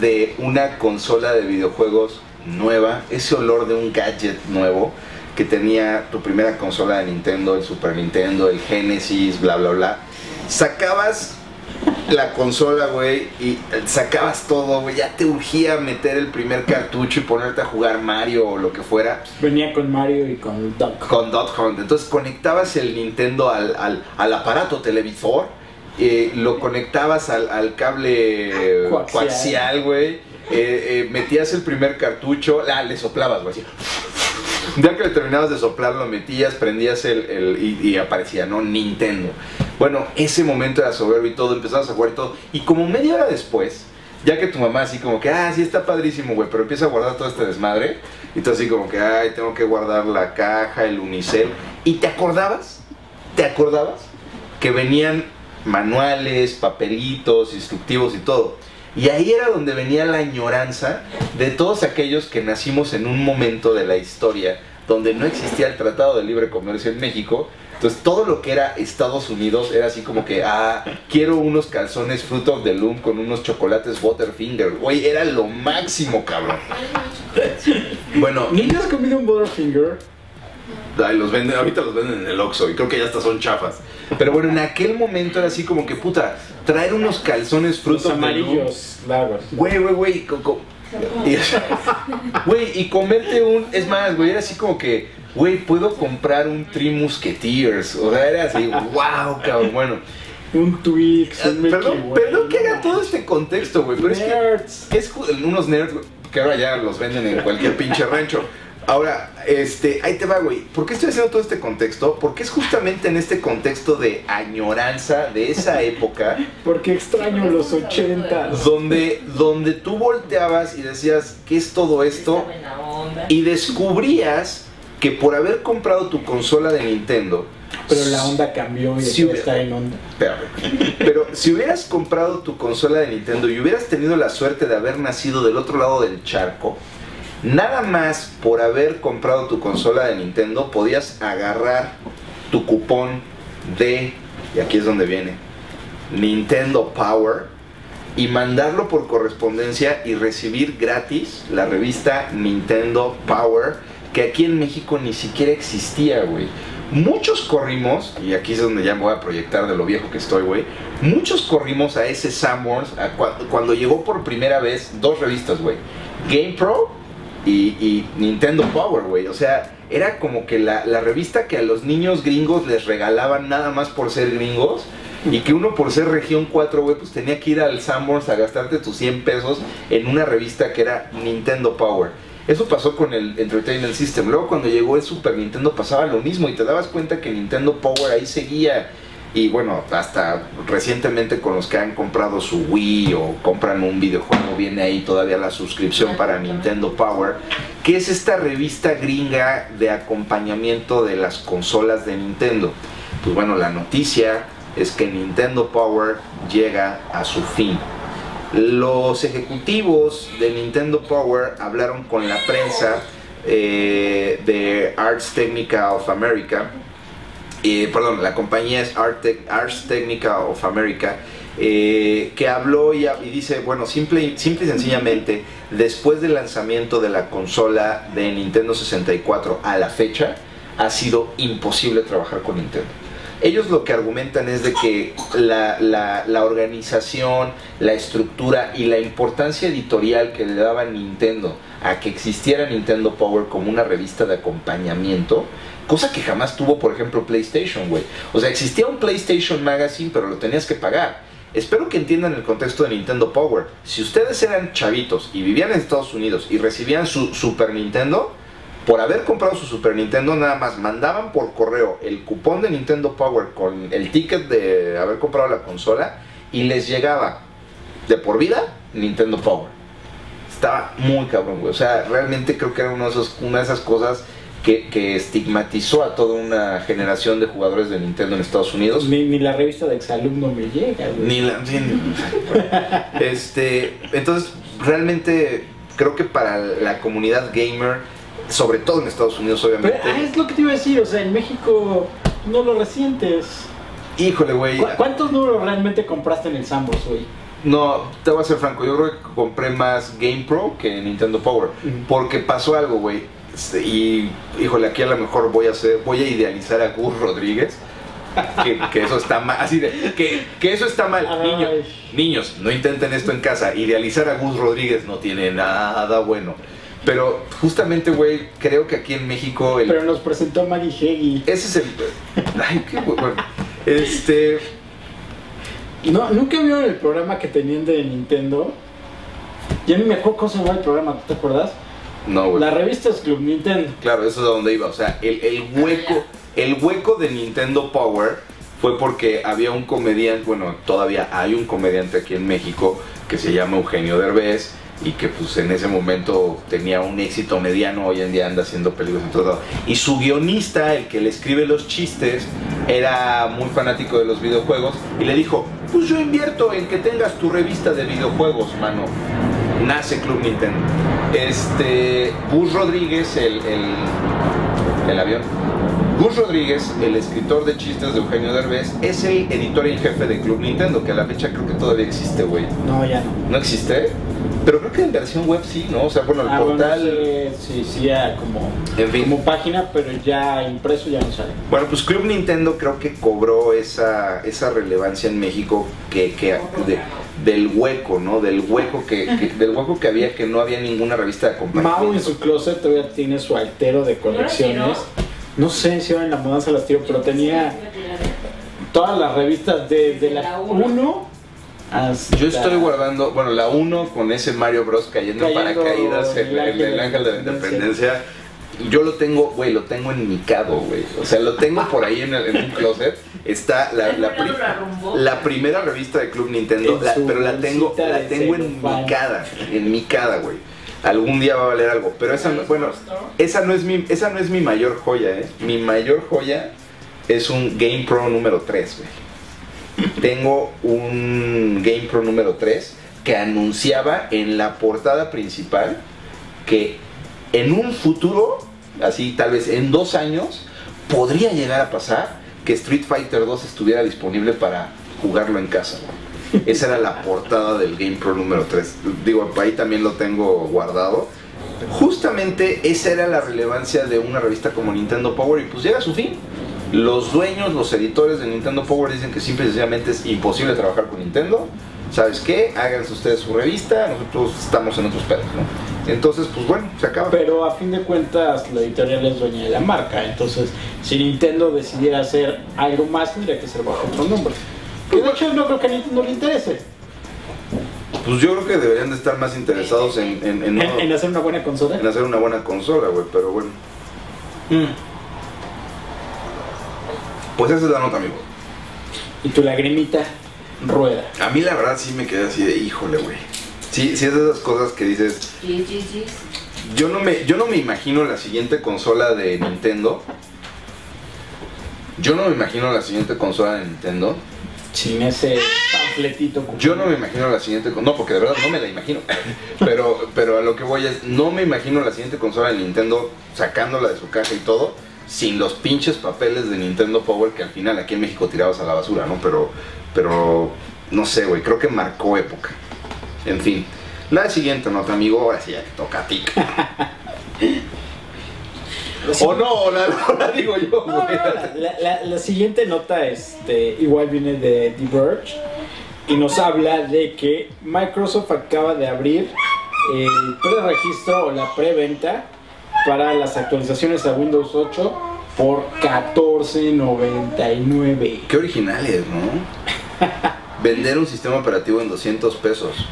de una consola de videojuegos nueva, ese olor de un gadget nuevo que tenía tu primera consola de Nintendo, el Super Nintendo, el Genesis, bla, bla, bla. Sacabas la consola, güey, y sacabas todo, güey. Ya te urgía meter el primer cartucho y ponerte a jugar Mario o lo que fuera Venía con Mario y con Duck. con Dot Hunt. Entonces conectabas el Nintendo al, al- al aparato televisor, eh, lo conectabas al, al cable Coaxial. coaxial, güey. Eh, eh, metías el primer cartucho, ah, le soplabas, güey. Ya que le terminabas de soplar, lo metías, prendías el, el- y, y aparecía, ¿no? Nintendo. Bueno, ese momento era soberbio y todo, empezabas a jugar y todo. Y como media hora después, ya que tu mamá así como que, ah, sí está padrísimo, güey, pero empieza a guardar todo este desmadre. Y tú así como que, ay, tengo que guardar la caja, el unicel. ¿Y te acordabas? ¿Te acordabas? Que venían manuales, papelitos, instructivos y todo. Y ahí era donde venía la añoranza de todos aquellos que nacimos en un momento de la historia donde no existía el Tratado de Libre Comercio en México. Entonces todo lo que era Estados Unidos era así como que, ah, quiero unos calzones Fruit of the Loom con unos chocolates Butterfinger. Güey, era lo máximo, cabrón. Bueno, ¿Ni has comido un Butterfinger? Ay, los venden, ahorita los venden en el Oxxo y creo que ya hasta son chafas. Pero bueno, en aquel momento era así como que, puta, traer unos calzones Los Loom. amarillos largos. Güey, güey, güey. y- Güey, y comerte un. Es más, güey, era así como que, güey, puedo comprar un Three Musketeers. O sea, era así, wow, cabrón. Bueno, Un Twix, un Milky perdón, perdón que haga todo este contexto, güey, pero es que. Nerds. Es unos nerds güey, que ahora ya los venden en cualquier pinche rancho. Ahora, este, ahí te va, güey. ¿Por qué estoy haciendo todo este contexto? Porque es justamente en este contexto de añoranza de esa época Porque extraño los ochentas. donde, donde tú volteabas y decías, ¿qué es todo esto? Y descubrías que por haber comprado tu consola de Nintendo, Pero la onda cambió y ahora hubiera- está en onda. Espérame. Pero si hubieras comprado tu consola de Nintendo y hubieras tenido la suerte de haber nacido del otro lado del charco, nada más por haber comprado tu consola de Nintendo podías agarrar tu cupón de, y aquí es donde viene, Nintendo Power y mandarlo por correspondencia y recibir gratis la revista Nintendo Power que aquí en México ni siquiera existía, güey. Muchos corrimos, y aquí es donde ya me voy a proyectar de lo viejo que estoy, güey. Muchos corrimos a ese cua- cuando llegó por primera vez dos revistas, güey. Game Pro y, Nintendo Power, güey. O sea, era como que la, la revista que a los niños gringos les regalaban nada más por ser gringos. Y que uno por ser región 4, güey, pues tenía que ir al Sanborns a gastarte tus 100 pesos en una revista que era Nintendo Power. Eso pasó con el Entertainment System. Luego cuando llegó el Super Nintendo pasaba lo mismo y te dabas cuenta que Nintendo Power ahí seguía. Y bueno, hasta recientemente con los que han comprado su Wii o compran un videojuego, viene ahí todavía la suscripción para Nintendo Power, que es esta revista gringa de acompañamiento de las consolas de Nintendo. Pues bueno, la noticia es que Nintendo Power llega a su fin. Los ejecutivos de Nintendo Power hablaron con la prensa eh, de Arts Technica of America, eh, perdón, la compañía es Art Arts Technica of America, eh, que habló y, dice, bueno, simple, simple y sencillamente, después del lanzamiento de la consola de Nintendo 64 a la fecha, ha sido imposible trabajar con Nintendo. Ellos lo que argumentan es de que la- la organización, la estructura y la importancia editorial que le daba Nintendo a que existiera Nintendo Power como una revista de acompañamiento, cosa que jamás tuvo, por ejemplo, PlayStation, güey. O sea, existía un PlayStation Magazine, pero lo tenías que pagar. Espero que entiendan el contexto de Nintendo Power. Si ustedes eran chavitos y vivían en Estados Unidos y recibían su Super Nintendo, por haber comprado su Super Nintendo nada más mandaban por correo el cupón de Nintendo Power con el ticket de haber comprado la consola y les llegaba de por vida Nintendo Power. Estaba muy cabrón, güey. O sea, realmente creo que era uno de esos- una de esas cosas que, que estigmatizó a toda una generación de jugadores de Nintendo en Estados Unidos. Ni, ni la revista de exalumno me llega, güey. Ni la- ni- este, entonces, realmente creo que para la comunidad gamer, sobre todo en Estados Unidos, Pero obviamente. ah, es lo que te iba a decir, o sea, en México no lo resientes. Híjole, güey. ¿Cu- ¿Cuántos números realmente compraste en el Sambors, güey? No, te voy a ser franco. Yo creo que compré más Game Pro que Nintendo Power. Porque pasó algo, güey. Este, Y, híjole, aquí a lo mejor voy a hacer, voy a idealizar a Gus Rodríguez. Que, que eso está mal. Así de, que, que eso está mal. Ay. Niños, no intenten esto en casa. Idealizar a Gus Rodríguez no tiene nada bueno. Pero justamente, güey, creo que aquí en México el, Pero nos presentó Maggie Heggie. ese es el. Ay, qué bu- bueno. Este. No, ¿Nunca vieron el programa que tenían de Nintendo? Ya ni me acuerdo cómo se llamaba el programa, ¿te acuerdas? No, güey. La revista es Club Nintendo. Claro, eso es a donde iba. O sea, el, el hueco, el hueco de Nintendo Power fue porque había un comediante, bueno, todavía hay un comediante aquí en México que se llama Eugenio Derbez y que pues en ese momento tenía un éxito mediano, hoy en día anda haciendo películas en todo lado. Y su guionista, el que le escribe los chistes, era muy fanático de los videojuegos y le dijo, pues yo invierto en que tengas tu revista de videojuegos, mano. Nace Club Nintendo. Este, Gus Rodríguez, el, el, el avión. Gus Rodríguez, el escritor de chistes de Eugenio Derbez, es el editor en jefe de Club Nintendo, que a la fecha creo que todavía existe, güey. No, ya no. ¿No existe? Pero creo que en versión web sí, ¿no? O sea, bueno, el Ah, bueno, portal... sí, sí, sí, ya como, En fin. como página, pero ya impreso ya no sale. Bueno, pues Club Nintendo creo que cobró esa, esa relevancia en México que, que de- del hueco, ¿no? Del hueco que, que- del hueco que había que no había ninguna revista de Mau en acompañamiento. su closet todavía tiene su altero de colecciones. No sé si ahora en la mudanza las tiro, pero tenía todas las revistas desde la La uno. 1 hasta... Yo estoy guardando, bueno, la 1 con ese Mario Bros cayendo en paracaídas en el el ángel de la de la independencia. Yo lo tengo, güey, lo tengo en mi cado, güey. O sea, lo tengo por ahí en, el- en un closet. Está la, la, pri- la primera revista de Club Nintendo, la- pero la tengo, la tengo en mi cada, en mi cada, güey. Algún día va a valer algo, pero esa no, bueno, esa no es mi, esa no es mi mayor joya, ¿eh? Mi mayor joya es un Game Pro número 3, güey. Tengo un Game Pro número 3 que anunciaba en la portada principal que en un futuro, así tal vez en dos años, podría llegar a pasar que Street Fighter 2 estuviera disponible para jugarlo en casa. Esa era la portada del Game Pro número 3. Digo, ahí también lo tengo guardado. Justamente esa era la relevancia de una revista como Nintendo Power y pues llega a su fin. Los dueños, los editores de Nintendo Power dicen que simple y sencillamente es imposible trabajar con Nintendo. ¿Sabes qué? Háganse ustedes su revista, nosotros estamos en otros pedos, ¿no? Entonces, pues bueno, se acaba. Pero a fin de cuentas la editorial es dueña de la marca, entonces si Nintendo decidiera hacer algo más tendría que ser bajo otro nombre. Que de hecho no creo que a Nintendo le interese Pues yo creo que deberían de estar más interesados en, en- en no- en, en hacer una buena consola. en hacer una buena consola, güey, pero bueno. Mm. Pues esa es la nota, amigo. Y tu lagrimita rueda. A mí la verdad sí me quedé así de, híjole, güey. Sí, sí es de esas cosas que dices, yo no me, yo no me imagino la siguiente consola de Nintendo. Yo no me imagino la siguiente consola de Nintendo. Sin ese panfletito. Yo no me imagino la siguiente no, porque de verdad no me la imagino. Pero, pero a lo que voy es, no me imagino la siguiente consola de Nintendo sacándola de su caja y todo, sin los pinches papeles de Nintendo Power que al final aquí en México tirabas a la basura, ¿no? Pero, pero, no sé, güey, creo que marcó época. En fin. La siguiente nota, amigo, ahora sí ya te toca a ti. o no, o la, o la digo yo, No, no, güey. no, la, la- la siguiente nota este, igual viene de The Verge y nos habla de que Microsoft acaba de abrir el preregistro o la preventa para las actualizaciones a Windows 8 por 14.99. Qué originales, ¿no? Vender un sistema operativo en 200 pesos.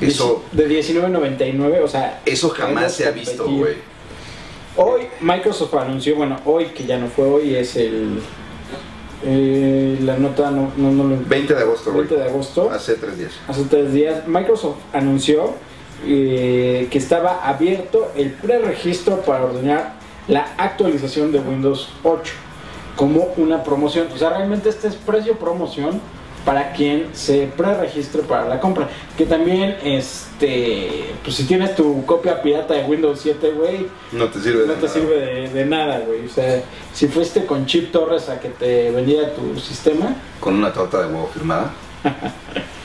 Eso, de 19.99, o sea, eso jamás se ha visto, güey. Hoy Microsoft anunció, bueno, hoy que ya no fue hoy, es el eh, la nota no, no, no lo 20 de agosto, güey. 20 de agosto. Hace tres días. Hace tres días, Microsoft anunció eh, que estaba abierto el preregistro para ordenar la actualización de Windows 8 como una promoción. O sea, realmente este es precio promoción para quien se preregistre para la compra. Que también, este, pues si tienes tu copia pirata de Windows 7, güey, No te sirve no de te nada. sirve de, de nada, güey. O sea, si fuiste con Chip Torres a que te vendiera tu sistema, Con una torta de huevo firmada.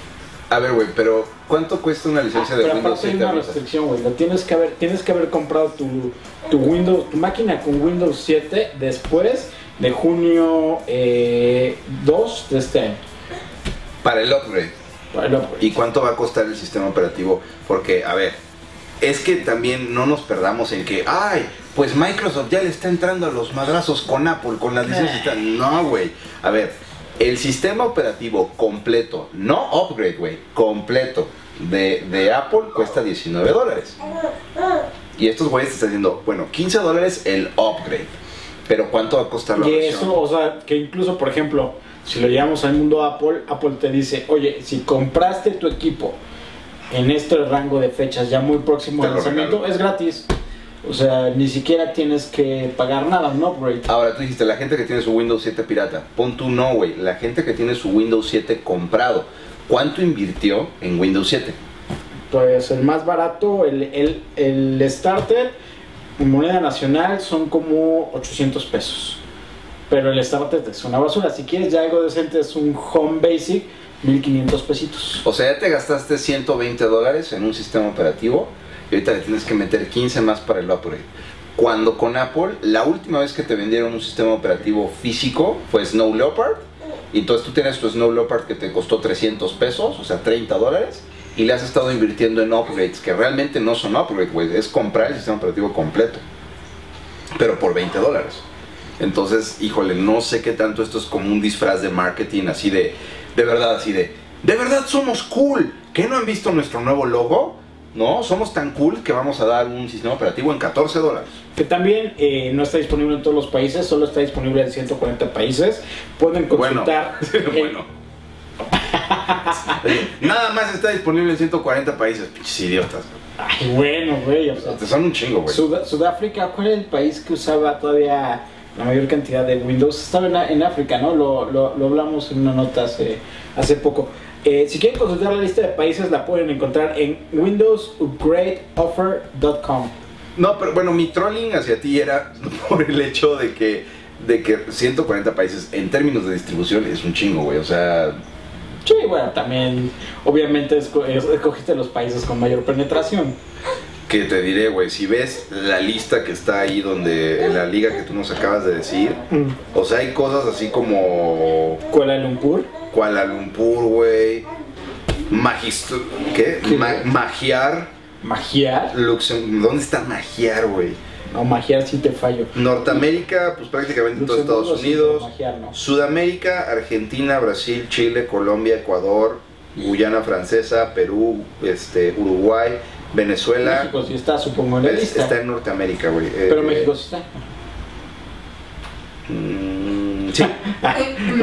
A ver, güey, pero ¿cuánto cuesta una licencia de Pero Windows aparte hay 7 una restricción, güey. Tienes que haber, tienes que haber comprado tu, tu Windows, tu máquina con Windows 7 después de junio eh, 2 de este año. Para el upgrade. Para el upgrade. ¿Y cuánto va a costar el sistema operativo? Porque, a ver, es que también no nos perdamos en que, ay, pues Microsoft ya le está entrando a los madrazos con Apple, con las licencias. tal". No, güey. A ver, el sistema operativo completo, no upgrade, güey, completo de, de Apple cuesta 19 dólares. Y estos güeyes te están diciendo, bueno, 15 dólares el upgrade. Pero ¿cuánto va a costar la Y versión? eso, o sea, que incluso, por ejemplo, si lo llevamos al mundo Apple, Apple te dice, oye, si compraste tu equipo en este rango de fechas ya muy próximo al lanzamiento, regalo. es gratis. O sea, ni siquiera tienes que pagar nada, un upgrade. Ahora tú dijiste, la gente que tiene su Windows 7 pirata. Pon tú no, güey. La gente que tiene su Windows 7 comprado. ¿Cuánto invirtió en Windows 7? Pues el más barato, el, el, el starter en moneda nacional son como 800 pesos. Pero el starter es una basura. Si quieres ya algo decente es un Home Basic, 1500 pesitos. O sea, ya te gastaste 120 dólares en un sistema operativo ahorita le tienes que meter 15 más para el upgrade. Cuando con Apple, la última vez que te vendieron un sistema operativo físico fue Snow Leopard. Y entonces tú tienes tu Snow Leopard que te costó 300 pesos, o sea, 30 dólares. Y le has estado invirtiendo en upgrades, que realmente no son upgrades, güey. Es comprar el sistema operativo completo. Pero por 20 dólares. Entonces, híjole, no sé qué tanto esto es como un disfraz de marketing, así de, de verdad, así de, de verdad somos cool. ¿Qué no han visto nuestro nuevo logo? No, somos tan cool que vamos a dar un sistema operativo en 14 dólares. Que también eh, no está disponible en todos los países, solo está disponible en 140 países. Pueden Bueno, consultar. en- bueno. Nada más está disponible en 140 países, pinches idiotas. Ay, bueno, güey. O sea, Te son un chingo, güey. Sud- Sudáfrica, ¿cuál era el país que usaba todavía la mayor cantidad de Windows? Estaba en, en África, ¿no? Lo, lo, lo hablamos en una nota hace, hace poco. Eh, si quieren consultar la lista de países, la pueden encontrar en windowsupgradeoffer.com. No, pero bueno, mi trolling hacia ti era por el hecho de que, de que 140 países en términos de distribución es un chingo, güey. O sea, Sí, bueno, también, obviamente, esco- es- escogiste los países con mayor penetración. que te diré, güey, si ves la lista que está ahí donde, en la liga que tú nos acabas de decir, o sea, hay cosas así como Kuala Lumpur. Kuala Lumpur, güey, Magistro, ¿qué? ¿Qué? Ma- Magiar, Magiar. Luxem- ¿dónde está Magiar, güey? No, Magiar sí te fallo. Norteamérica, pues prácticamente todo Luxemburgo Estados sí, Unidos. Magiar no. Sudamérica, Argentina, Brasil, Chile, Colombia, Ecuador, Guyana Francesa, Perú, este, Uruguay, Venezuela. México sí está, supongo, en la Es- lista. está en Norteamérica, güey. Eh, Pero México sí está. mm, sí.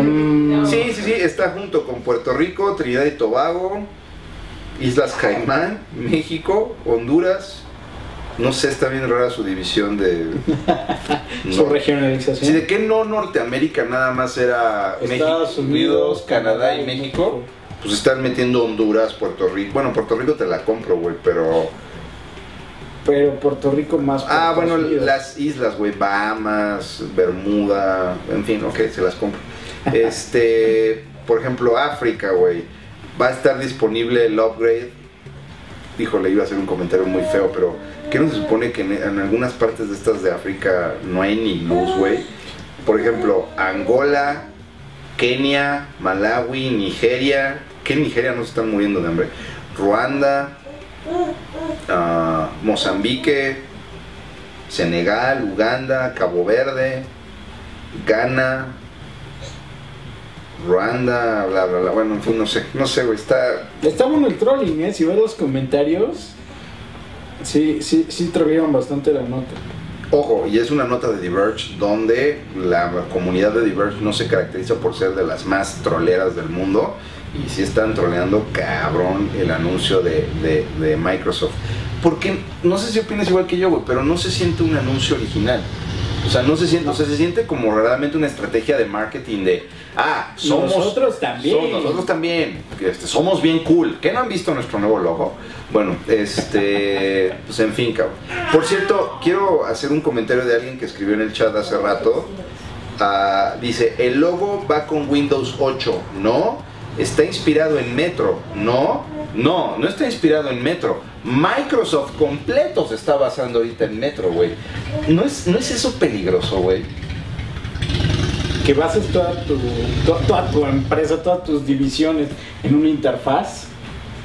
Mm, sí, sí, sí, está junto con Puerto Rico, Trinidad y Tobago, Islas Caimán, México, Honduras. No sé, está bien rara su división de... Su regionalización. Sí, ¿de qué no Norteamérica nada más era Estados México, Unidos, Canadá y México? Pues están metiendo Honduras, Puerto Rico. Bueno, Puerto Rico te la compro, güey, pero... Pero Puerto Rico más. Ah, bueno, Unidos. las islas, güey, Bahamas, Bermuda, en fin, ok, se las compro. Este, por ejemplo, África, güey, va a estar disponible el upgrade. Híjole, iba a hacer un comentario muy feo, pero ¿qué no se supone que en, en algunas partes de estas de África no hay ni luz, güey? Por ejemplo, Angola, Kenia, Malawi, Nigeria. ¿Qué Nigeria no se están muriendo de hambre? Ruanda, ah, Mozambique, Senegal, Uganda, Cabo Verde, Ghana, Ruanda, bla, bla, bla. Bueno, en fin, no sé, no sé, güey, está... Está bueno el trolling, ¿eh? Si ves los comentarios, sí, sí, sí trolearon bastante la nota. Ojo, y es una nota de Diverge donde la comunidad de Diverge no se caracteriza por ser de las más troleras del mundo y sí están troleando cabrón el anuncio de, de- de Microsoft. Porque no sé si opinas igual que yo, güey, pero no se siente un anuncio original. O sea, no se siente, o sea, se siente como realmente una estrategia de marketing de, ah, somos Nosotros también. somos- nosotros también, este, somos bien cool. ¿Qué no han visto nuestro nuevo logo? Bueno, este, pues en fin, cabrón. Por cierto, quiero hacer un comentario de alguien que escribió en el chat hace rato. Ah, dice, el logo va con Windows 8, ¿no? Está inspirado en Metro, ¿no? No, no está inspirado en Metro. Microsoft completo se está basando ahorita en Metro, güey. ¿No es, ¿No es eso peligroso, güey? Que bases toda tu, to- toda tu empresa, todas tus divisiones en una interfaz.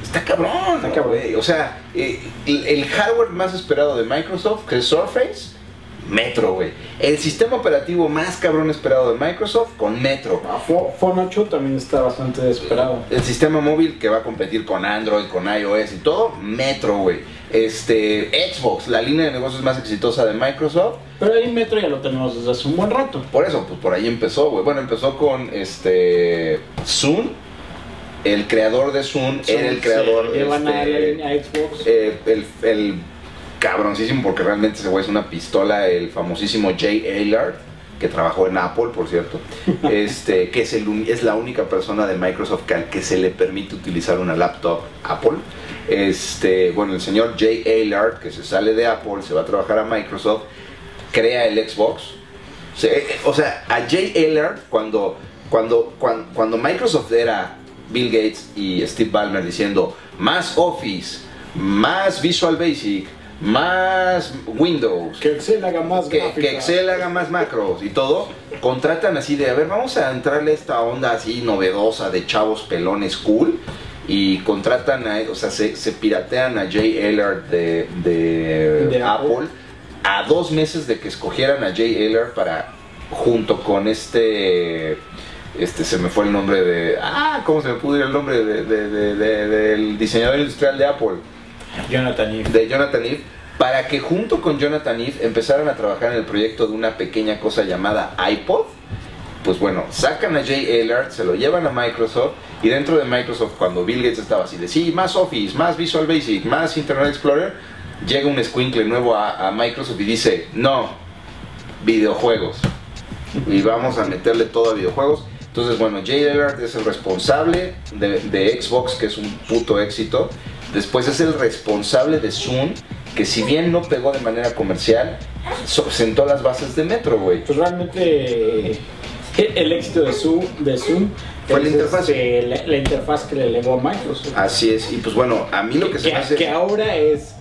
Está cabrón, Está cabrón. O sea, eh, el, el hardware más esperado de Microsoft, que es Surface, Metro, güey. El sistema operativo más cabrón esperado de Microsoft con Metro. Ah, Phone 8 también está bastante esperado. El sistema móvil que va a competir con Android, con iOS y todo, Metro, güey. Este, Xbox, la línea de negocios más exitosa de Microsoft. Pero ahí Metro ya lo tenemos desde hace un buen rato. Por eso, pues por ahí empezó, güey. Bueno, empezó con este Zoom. El creador de Zoom era el creador llevan a la este, línea Xbox. eh, el, el cabroncísimo, porque realmente ese güey es una pistola, el famosísimo Jay Aylard, que trabajó en Apple, por cierto, este, que es, el, es la única persona de Microsoft que, al que se le permite utilizar una laptop Apple. Este, bueno, el señor Jay Aylard, que se sale de Apple, se va a trabajar a Microsoft, crea el Xbox. O sea, a Jay Aylard, cuando, cuando, cuando, cuando Microsoft era Bill Gates y Steve Ballmer diciendo más Office, más Visual Basic, más Windows, Que Excel haga más que, que Excel haga más macros y todo, contratan así de, a ver, vamos a entrarle a esta onda así novedosa de chavos pelones cool y contratan a, o sea, se, se piratean a Jay Aylard de, de, De Apple. Apple a dos meses de que escogieran a Jay Aylard para, junto con este... Este se me fue el nombre de. Ah, ¿cómo se me pudo ir el nombre de- de- del diseñador industrial de Apple? Jonathan Ive. de Jonathan Ive para que junto con Jonathan Ive empezaran a trabajar en el proyecto de una pequeña cosa llamada iPod. Pues bueno, sacan a Jay Aylard, se lo llevan a Microsoft y dentro de Microsoft cuando Bill Gates estaba así de sí, más Office, más Visual Basic, más Internet Explorer, llega un squinkle nuevo a, Microsoft y dice, no, videojuegos. Y vamos a meterle todo a videojuegos. Entonces, bueno, Jay Aylard es el responsable de, de Xbox, que es un puto éxito. Después es el responsable de Zoom, que si bien no pegó de manera comercial, sentó las bases de Metro, güey. Pues realmente eh, el éxito de Zoom, de Zoom Fue la es, interfaz. este, la, la interfaz que le elevó a Microsoft. Así es, y pues bueno, a mí lo que se me hace... que ahora es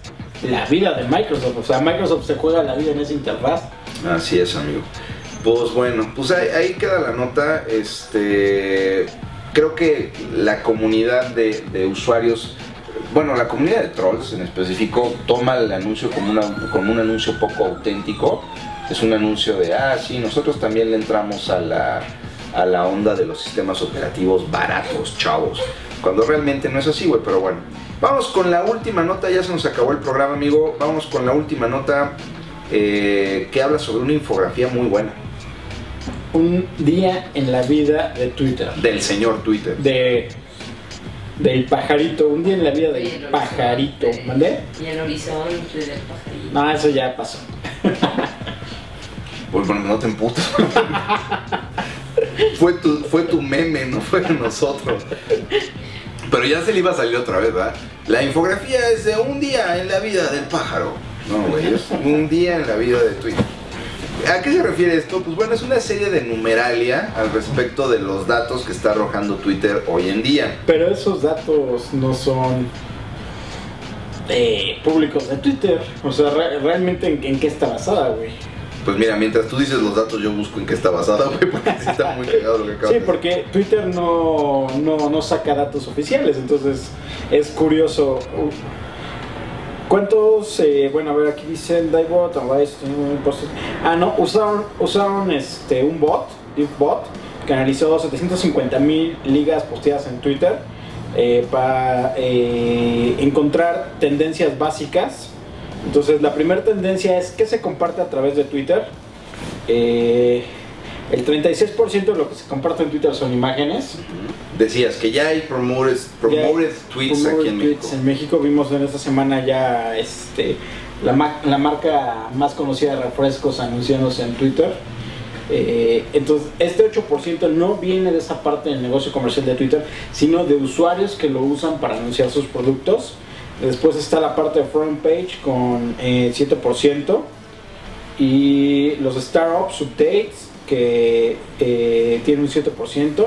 la vida de Microsoft. O sea, Microsoft se juega la vida en esa interfaz. Así es, amigo. Pues bueno, pues ahí, ahí queda la nota. Este, creo que la comunidad de, de usuarios, bueno, la comunidad de trolls en específico, toma el anuncio como, una, como un anuncio poco auténtico. Es un anuncio de, ah, sí, nosotros también le entramos a la, a la onda de los sistemas operativos baratos, chavos. Cuando realmente no es así, güey, pero bueno. Vamos con la última nota, ya se nos acabó el programa, amigo. Vamos con la última nota eh, que habla sobre una infografía muy buena Un día en la vida de Twitter. del señor Twitter. De del pajarito. Un día en la vida del pajarito. horizonte. ¿Mandé? Y el horizonte del pajarito. No, eso ya pasó. Pues bueno, no te emputes. fue, tu, fue tu meme, no fue de nosotros. Pero ya se le iba a salir otra vez, ¿verdad? La infografía es de un día en la vida del pájaro. No, güey, es un día en la vida de Twitter. ¿A qué se refiere esto? Pues bueno, es una serie de numeralia al respecto de los datos que está arrojando Twitter hoy en día. Pero esos datos no son eh, públicos de Twitter. O sea, re- realmente en, en qué está basada, güey. Pues mira, mientras tú dices los datos, yo busco en qué está basada, güey, porque sí está muy cagado lo que acabas Sí, porque Twitter no, no, no saca datos oficiales, entonces es curioso. ¿Cuántos, eh, bueno, a ver, aquí dicen Daibot, post- ah, no, usaron, usaron este, un bot, un bot, que analizó 750 mil ligas posteadas en Twitter eh, para eh, encontrar tendencias básicas. Entonces, la primera tendencia es que se comparte a través de Twitter. El 36% de lo que se comparte en Twitter son imágenes. Decías que ya hay promoted, promoted tweets Promoted aquí en tweets México. en México vimos en esta semana ya este la, ma- la marca más conocida de refrescos anunciándose en Twitter. Eh, entonces, este 8% no viene de esa parte del negocio comercial de Twitter, sino de usuarios que lo usan para anunciar sus productos. Después está la parte de front page con eh, 7%. Y los startups updates que eh, tienen un 7%.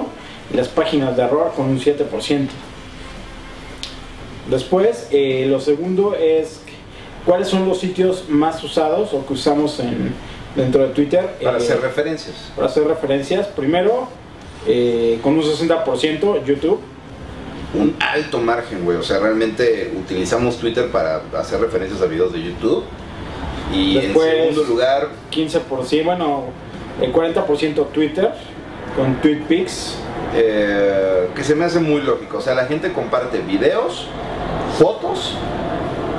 Y las páginas de error con un 7%. Después, eh, lo segundo es cuáles son los sitios más usados o que usamos en, dentro de Twitter. Para eh, hacer referencias. para hacer referencias. Primero, eh, con un 60% YouTube. Un alto margen, güey. O sea, realmente utilizamos Twitter para hacer referencias a videos de YouTube. Y Después- en segundo lugar, 15%, bueno, el 40% Twitter con TweetPix. Eh, que se me hace muy lógico. O sea, la gente comparte videos, fotos,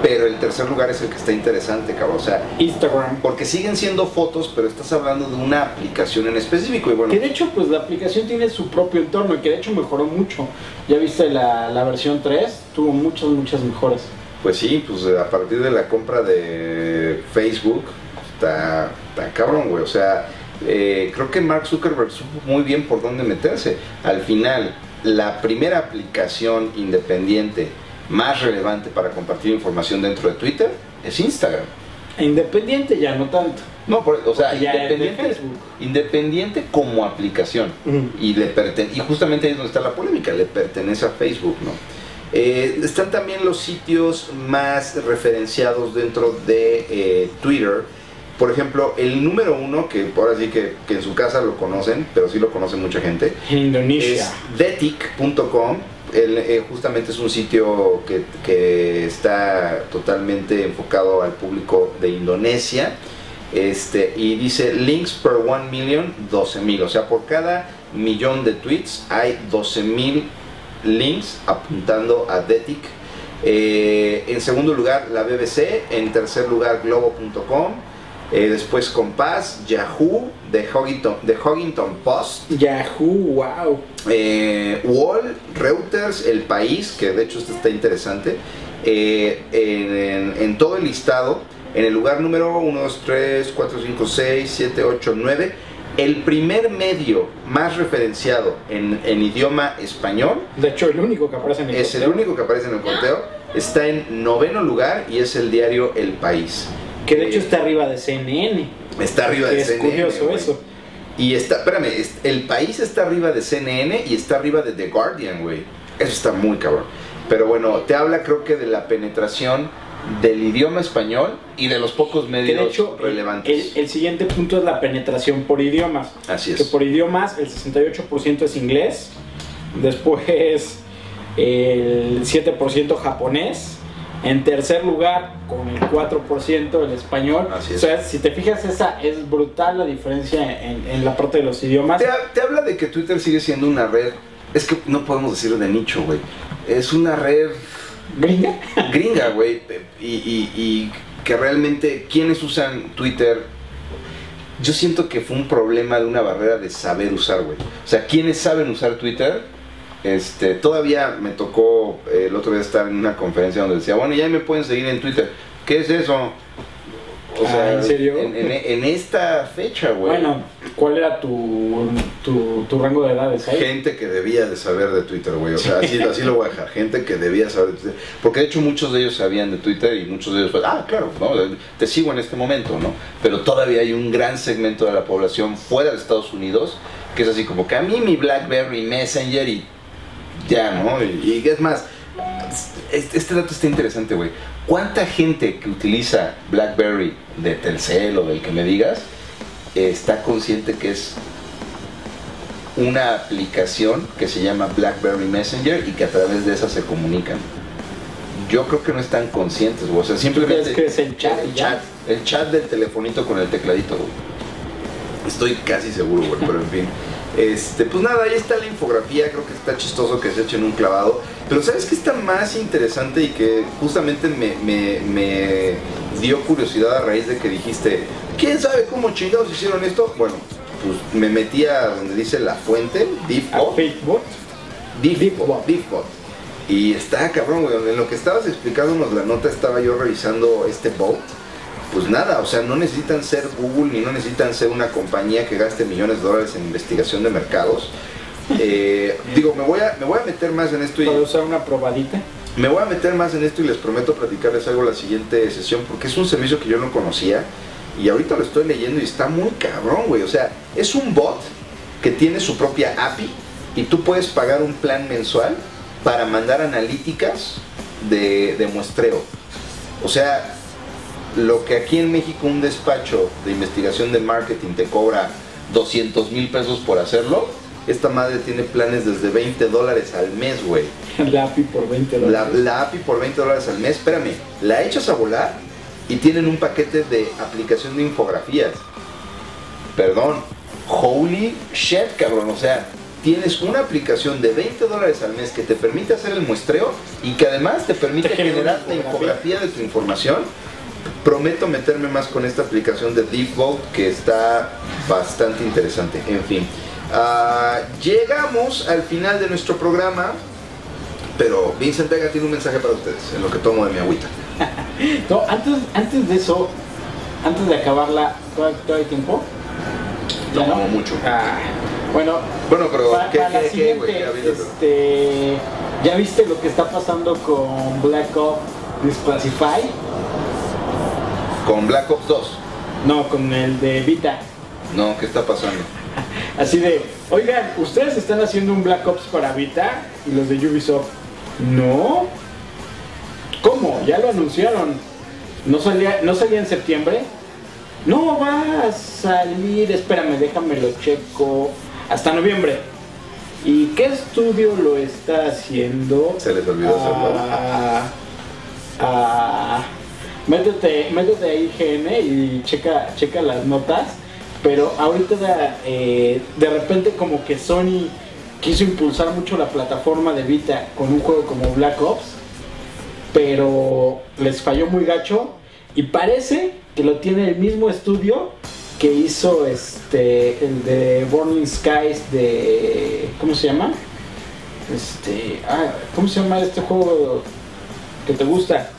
pero el tercer lugar es el que está interesante, cabrón. O sea, Instagram. porque siguen siendo fotos, pero estás hablando de una aplicación en específico. Y bueno, Que de hecho, pues la aplicación tiene su propio entorno y que de hecho mejoró mucho. Ya viste la, la versión 3, tuvo muchas, muchas mejoras. pues sí, pues a partir de la compra de Facebook, está, está cabrón, güey. O sea, eh, creo que Mark Zuckerberg supo muy bien por dónde meterse. Al final, la primera aplicación independiente más relevante para compartir información dentro de Twitter es Instagram. E Independiente ya no tanto. No, por- o sea, independiente, como aplicación. Y, le perten- y justamente ahí es donde está la polémica, le pertenece a Facebook, ¿no? Eh, están también los sitios más referenciados dentro de eh, Twitter. Por ejemplo, el número uno, que ahora sí que, que en su casa lo conocen, pero sí lo conoce mucha gente, En Indonesia. es detic.com. Eh, justamente es un sitio que, que está totalmente enfocado al público de Indonesia. Este, y dice links per 1 million, 12 mil. O sea, por cada millón de tweets hay 12 mil links apuntando a Detic. Eh, en segundo lugar, la BBC. En tercer lugar, globo.com. Eh, después Compass, Yahoo, The Huggington, The Huggington Post, Yahoo, wow. eh, Wall, Reuters, El País, que de hecho este está interesante, eh, en, en- en todo el listado, en el lugar número 1, 2, 3, 4, 5, 6, 7, 8, 9, el primer medio más referenciado en, en idioma español, De hecho, el único que aparece en el es el conteo. único que aparece en el conteo, está en noveno lugar y es el diario El País. Que de hecho está arriba de CNN. Está arriba Que de es CNN. curioso güey. eso. Y está, espérame, es- el país está arriba de CNN y está arriba de The Guardian, güey. Eso está muy cabrón. Pero bueno, te habla creo que de la penetración del idioma español y de los pocos Que medios de hecho, el, relevantes. el- el siguiente punto es la penetración por idiomas. Así Que es. por idiomas el 68% es inglés, después el 7% japonés, en tercer lugar con el 4% el español. Así O sea, si te fijas, esa es brutal la diferencia en, en la parte de los idiomas. Te, ha- te habla de que Twitter sigue siendo una red. Es que no podemos decir de nicho, güey. Es una red Gringa. gringa, güey. Y, y- y que realmente quienes usan Twitter, yo siento que fue un problema de una barrera de saber usar, güey. O sea, quienes saben usar Twitter, este, todavía me tocó eh, el otro día estar en una conferencia donde decía, bueno, ya me pueden seguir en Twitter. ¿Qué es eso? O Ah, ¿en serio? En, en- en esta fecha, güey. Bueno, ¿cuál era tu, tu, tu rango de edades ahí? Gente que debía de saber de Twitter, güey. O sea, así, así lo voy a dejar. Gente que debía saber de Twitter. Porque de hecho muchos de ellos sabían de Twitter y muchos de ellos, pues, ah, claro, ¿no? te sigo en este momento, ¿no? Pero todavía hay un gran segmento de la población fuera de Estados Unidos que es así como que a mí mi BlackBerry Messenger y ya, ¿no? Y, y es más, este, este dato está interesante, güey. ¿Cuánta gente que utiliza BlackBerry de Telcel o del que me digas está consciente que es una aplicación que se llama BlackBerry Messenger y que a través de esa se comunican. Yo creo que no están conscientes, güey. O sea, simplemente que es el chat el chat, el chat del telefonito con el tecladito, güey. Estoy casi seguro, güey, pero en fin. Este, pues nada, ahí está la infografía, creo que está chistoso que se echen un clavado. Pero ¿sabes qué está más interesante y que justamente me, me- me dio curiosidad a raíz de que dijiste, ¿quién sabe cómo chingados hicieron esto? Bueno, pues me metí a donde dice la fuente, A Diffbot, Facebook. Diffbot, Diffbot. Y está cabrón, güey, en lo que estabas explicándonos la nota estaba yo revisando este bot. Pues nada, o sea, no necesitan ser Google ni no necesitan ser una compañía que gaste millones de dólares en investigación de mercados. Eh, digo, me voy, a, me voy a meter más en esto y Para usar una probadita. me voy a meter más en esto y les prometo platicarles algo la siguiente sesión porque es un servicio que yo no conocía y ahorita lo estoy leyendo y está muy cabrón, güey. O sea, es un bot que tiene su propia API y tú puedes pagar un plan mensual para mandar analíticas de, de muestreo. O sea, lo que aquí en México un despacho de investigación de marketing te cobra 200 mil pesos por hacerlo, esta madre tiene planes desde 20 dólares al mes, güey. La API por 20 La, dólares. la API por 20 dólares al mes, espérame, la echas a volar y tienen un paquete de aplicación de infografías. Perdón, holy shit, cabrón. O sea, tienes una aplicación de 20 dólares al mes que te permite hacer el muestreo y que además te permite Te genera generar la infografía de tu información. Prometo meterme más con esta aplicación de Deepvolt que está bastante interesante. En fin, ah, llegamos al final de nuestro programa. Pero Vincent Vega tiene un mensaje para ustedes en lo que tomo de mi agüita. No, antes, antes de eso, antes de acabarla, ¿todavía, todavía hay tiempo? No, ¿Ya no? mucho. Ah, bueno, Bueno, pero para, ¿qué, para qué, güey? Ya viste, este, ¿ya viste lo que está pasando con Black Ops Disclassify? Con Black Ops 2. No, con el de Vita. No, ¿qué está pasando? Así de, oigan, ustedes están haciendo un Black Ops para Vita y los de Ubisoft. No. ¿Cómo? Ya lo anunciaron. ¿No salía, ¿no salía en septiembre? No va a salir, espérame, déjame lo checo. Hasta noviembre. ¿Y qué estudio lo está haciendo? Se les olvidó hacerlo. Ah, ah, métete, métete a IGN y checa, checa las notas. Pero ahorita eh, de repente como que Sony quiso impulsar mucho la plataforma de Vita con un juego como Black Ops. Pero les falló muy gacho. Y parece que lo tiene el mismo estudio que hizo este el de Burning Skies de. ¿Cómo se llama? Este. Ah, ¿cómo se llama este juego que te gusta?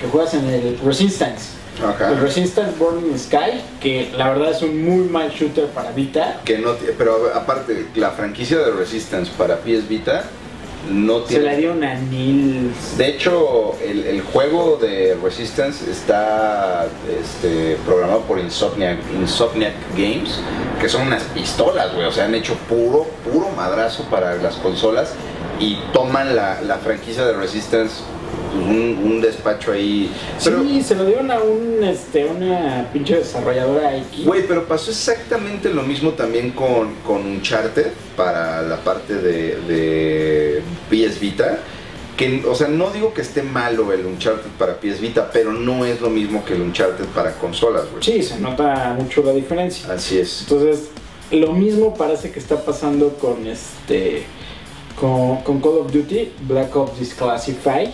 Que juegas en el Resistance. El Resistance Burning Sky, que la verdad es un muy mal shooter para Vita. Que no, pero aparte, la franquicia de Resistance para PS Vita no Se la tiene. dieron a Nils. De hecho, el, el juego de Resistance está este, programado por Insomniac, Insomniac Games, que son unas pistolas, güey. O sea, han hecho puro, puro madrazo para las consolas y toman la, la franquicia de Resistance, un, un despacho ahí. Pero, sí, se lo dieron a un, este, una pinche desarrolladora X. Güey, pero pasó exactamente lo mismo también con, con Uncharted para la parte de, de PS Vita. Que, o sea, no digo que esté malo el Uncharted para PS Vita, pero no es lo mismo que el Uncharted para consolas, güey. Sí, se nota mucho la diferencia. Así es. Entonces, lo mismo parece que está pasando con este con, con Call of Duty, Black Ops Disclassify.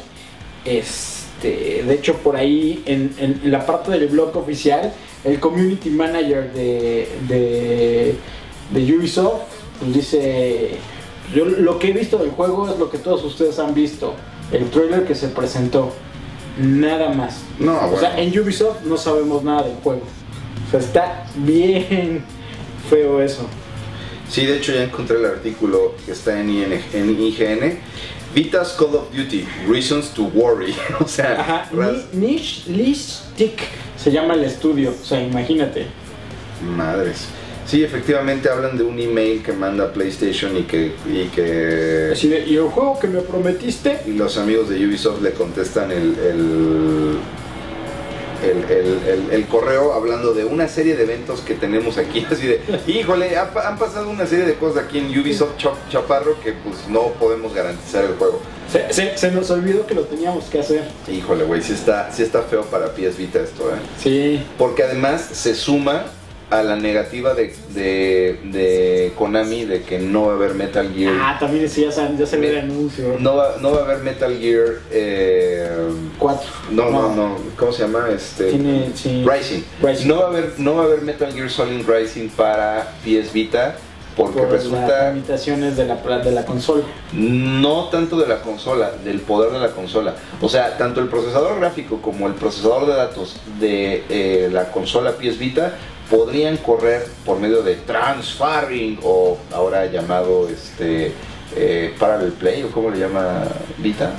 Este, de hecho, por ahí en, en- en la parte del blog oficial, el community manager de, de, de Ubisoft pues dice: Yo lo que he visto del juego es lo que todos ustedes han visto. El trailer que se presentó. Nada más. No, O bueno. sea, en Ubisoft no sabemos nada del juego. O sea, está bien feo eso. Sí, de hecho ya encontré el artículo que está en, IN en IGN. Vitas Call of Duty, Reasons to Worry. o sea, Ajá, Niche Listic se llama el estudio. O sea, imagínate. madres. Sí, efectivamente hablan de un email que manda PlayStation y que, y que Así de, ¿y el juego que me prometiste? y los amigos de Ubisoft le contestan el, el, el, el- el- el correo hablando de una serie de eventos que tenemos aquí. Así de, híjole, ha han pasado una serie de cosas aquí en Ubisoft Cha- Chaparro que pues no podemos garantizar el juego. Se, se- se nos olvidó que lo teníamos que hacer. Híjole, güey, sí está, sí está feo para PS Vita esto, ¿eh? Sí. Porque además se suma a la negativa de, de, de Konami de que no va a haber Metal Gear. Ah, también sí, ya, ya salió el Me- anuncio. No va, no va a haber Metal Gear. eh, Cuatro. no, no, no. ¿Cómo se llama? Este. Tiene, sí. Rising. Rising. No va a haber, no va a haber Metal Gear Solid Rising para PS Vita porque Por las resulta limitaciones de la, de la consola. no tanto de la consola, del poder de la consola. O sea, tanto el procesador gráfico como el procesador de datos de eh, la consola PS Vita podrían correr por medio de transferring o ahora llamado este eh, Parallel Play o cómo le llama Vita.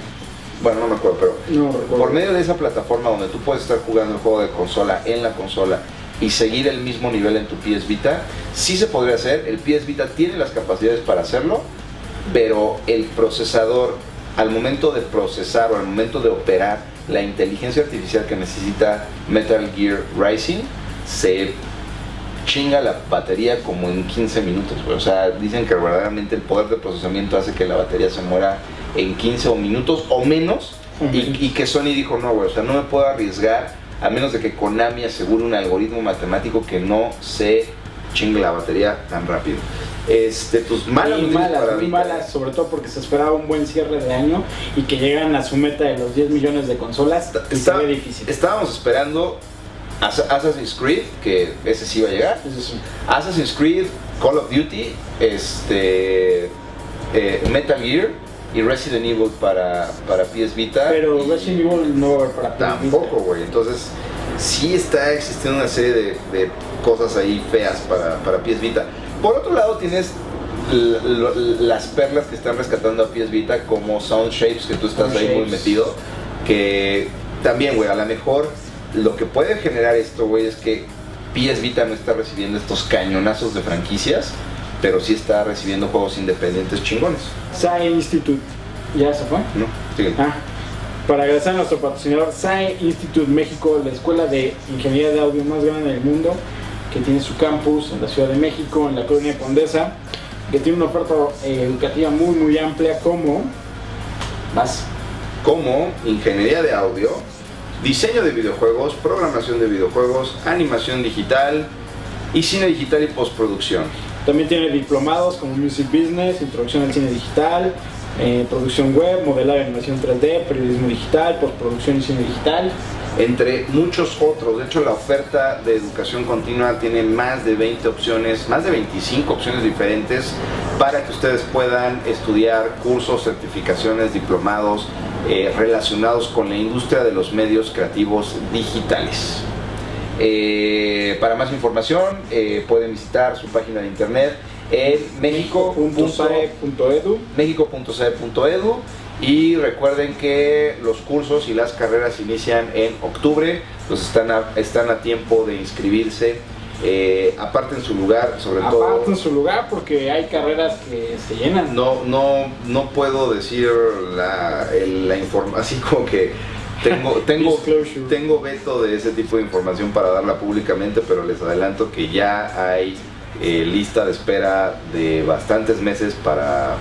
Bueno, no me acuerdo, pero No por medio de esa plataforma donde tú puedes estar jugando el juego de consola en la consola y seguir el mismo nivel en tu PS Vita, sí se podría hacer. El PS Vita tiene las capacidades para hacerlo, pero el procesador, al momento de procesar o al momento de operar la inteligencia artificial que necesita Metal Gear Rising, se chinga la batería como en 15 minutos. güey. O sea, dicen que verdaderamente el poder de procesamiento hace que la batería se muera en 15 o minutos o menos. y, y que Sony dijo, no, güey, o sea, no me puedo arriesgar a menos de que Konami asegure un algoritmo matemático que no se chingue la batería tan rápido. Este, pues malas Muy malas, para muy malas, sobre todo porque se esperaba un buen cierre de año y que llegan a su meta de los 10 millones de consolas Está- y se ve difícil. Estábamos esperando Assa- Assassin's Creed, que ese sí iba a llegar. Assassin's Creed, Call of Duty, este, eh, Metal Gear y Resident Evil para, para PS Vita. Pero y Resident Evil no va para PS Vita. Tampoco, güey. Entonces, sí está existiendo una serie de, de cosas ahí feas para, para PS Vita. Por otro lado, tienes las perlas que están rescatando a PS Vita, como Sound Shapes, que tú estás Sound ahí muy metido. Que también, güey, a lo mejor lo que puede generar esto, güey, es que PS Vita no está recibiendo estos cañonazos de franquicias, pero sí está recibiendo juegos independientes chingones. SAE Institute. ¿Ya se fue? ¿No? Sí. Ah, para agradecer a nuestro patrocinador SAE Institute México, la escuela de ingeniería de audio más grande del mundo, que tiene su campus en la Ciudad de México, en la colonia Condesa, que tiene una oferta eh, educativa muy muy amplia como... Más. como ingeniería de audio, diseño de videojuegos, programación de videojuegos, animación digital y cine digital y postproducción. También tiene diplomados como Music Business, Introducción al Cine Digital, eh, Producción Web, Modelado de Animación 3D, Periodismo Digital, Postproducción y Cine Digital. Entre muchos otros, de hecho la oferta de educación continua tiene más de 20 opciones, más de 25 opciones diferentes para que ustedes puedan estudiar cursos, certificaciones, diplomados eh, relacionados con la industria de los medios creativos digitales. Eh, para más información eh, pueden visitar su página de internet en mexico.sae.edu. y recuerden que los cursos y las carreras inician en octubre, pues están a, están a tiempo de inscribirse, eh, aparten su lugar, sobre todo. Aparten su lugar porque hay carreras que se llenan. No, no, no puedo decir la, la información, así como que tengo, tengo, tengo veto de ese tipo de información para darla públicamente, pero les adelanto que ya hay eh, lista de espera de bastantes meses para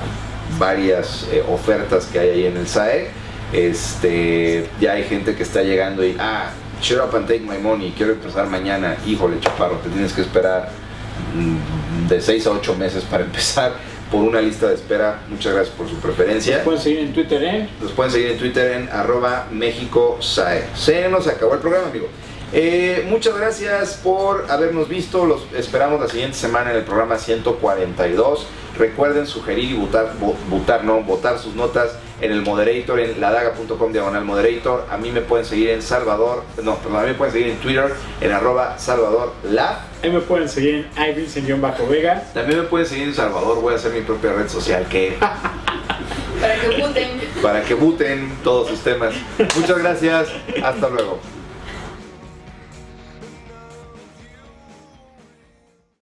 varias eh, ofertas que hay ahí en el SAE. Este, ya hay gente que está llegando y, ah, shut up and take my money, quiero empezar mañana. Híjole, chaparro, te tienes que esperar mm, de 6 a 8 meses para empezar por una lista de espera. Muchas gracias por su preferencia. Pueden seguir en Twitter, ¿eh? Los pueden seguir en Twitter en arroba MéxicoSae. Se nos acabó el programa, amigo. Eh, muchas gracias por habernos visto. Los esperamos la siguiente semana en el programa 142. Recuerden sugerir y votar, vo- votar, no, votar sus notas en el moderator, en ladaga.com diagonal moderator. A mí me pueden seguir en Salvador, no, perdón, a mí me pueden seguir en Twitter en arroba Salvador Lab. Me pueden seguir en Ivinson-Vega. También me pueden seguir en Salvador, voy a hacer mi propia red social que Para que voten. para que voten todos sus temas. Muchas gracias, hasta luego.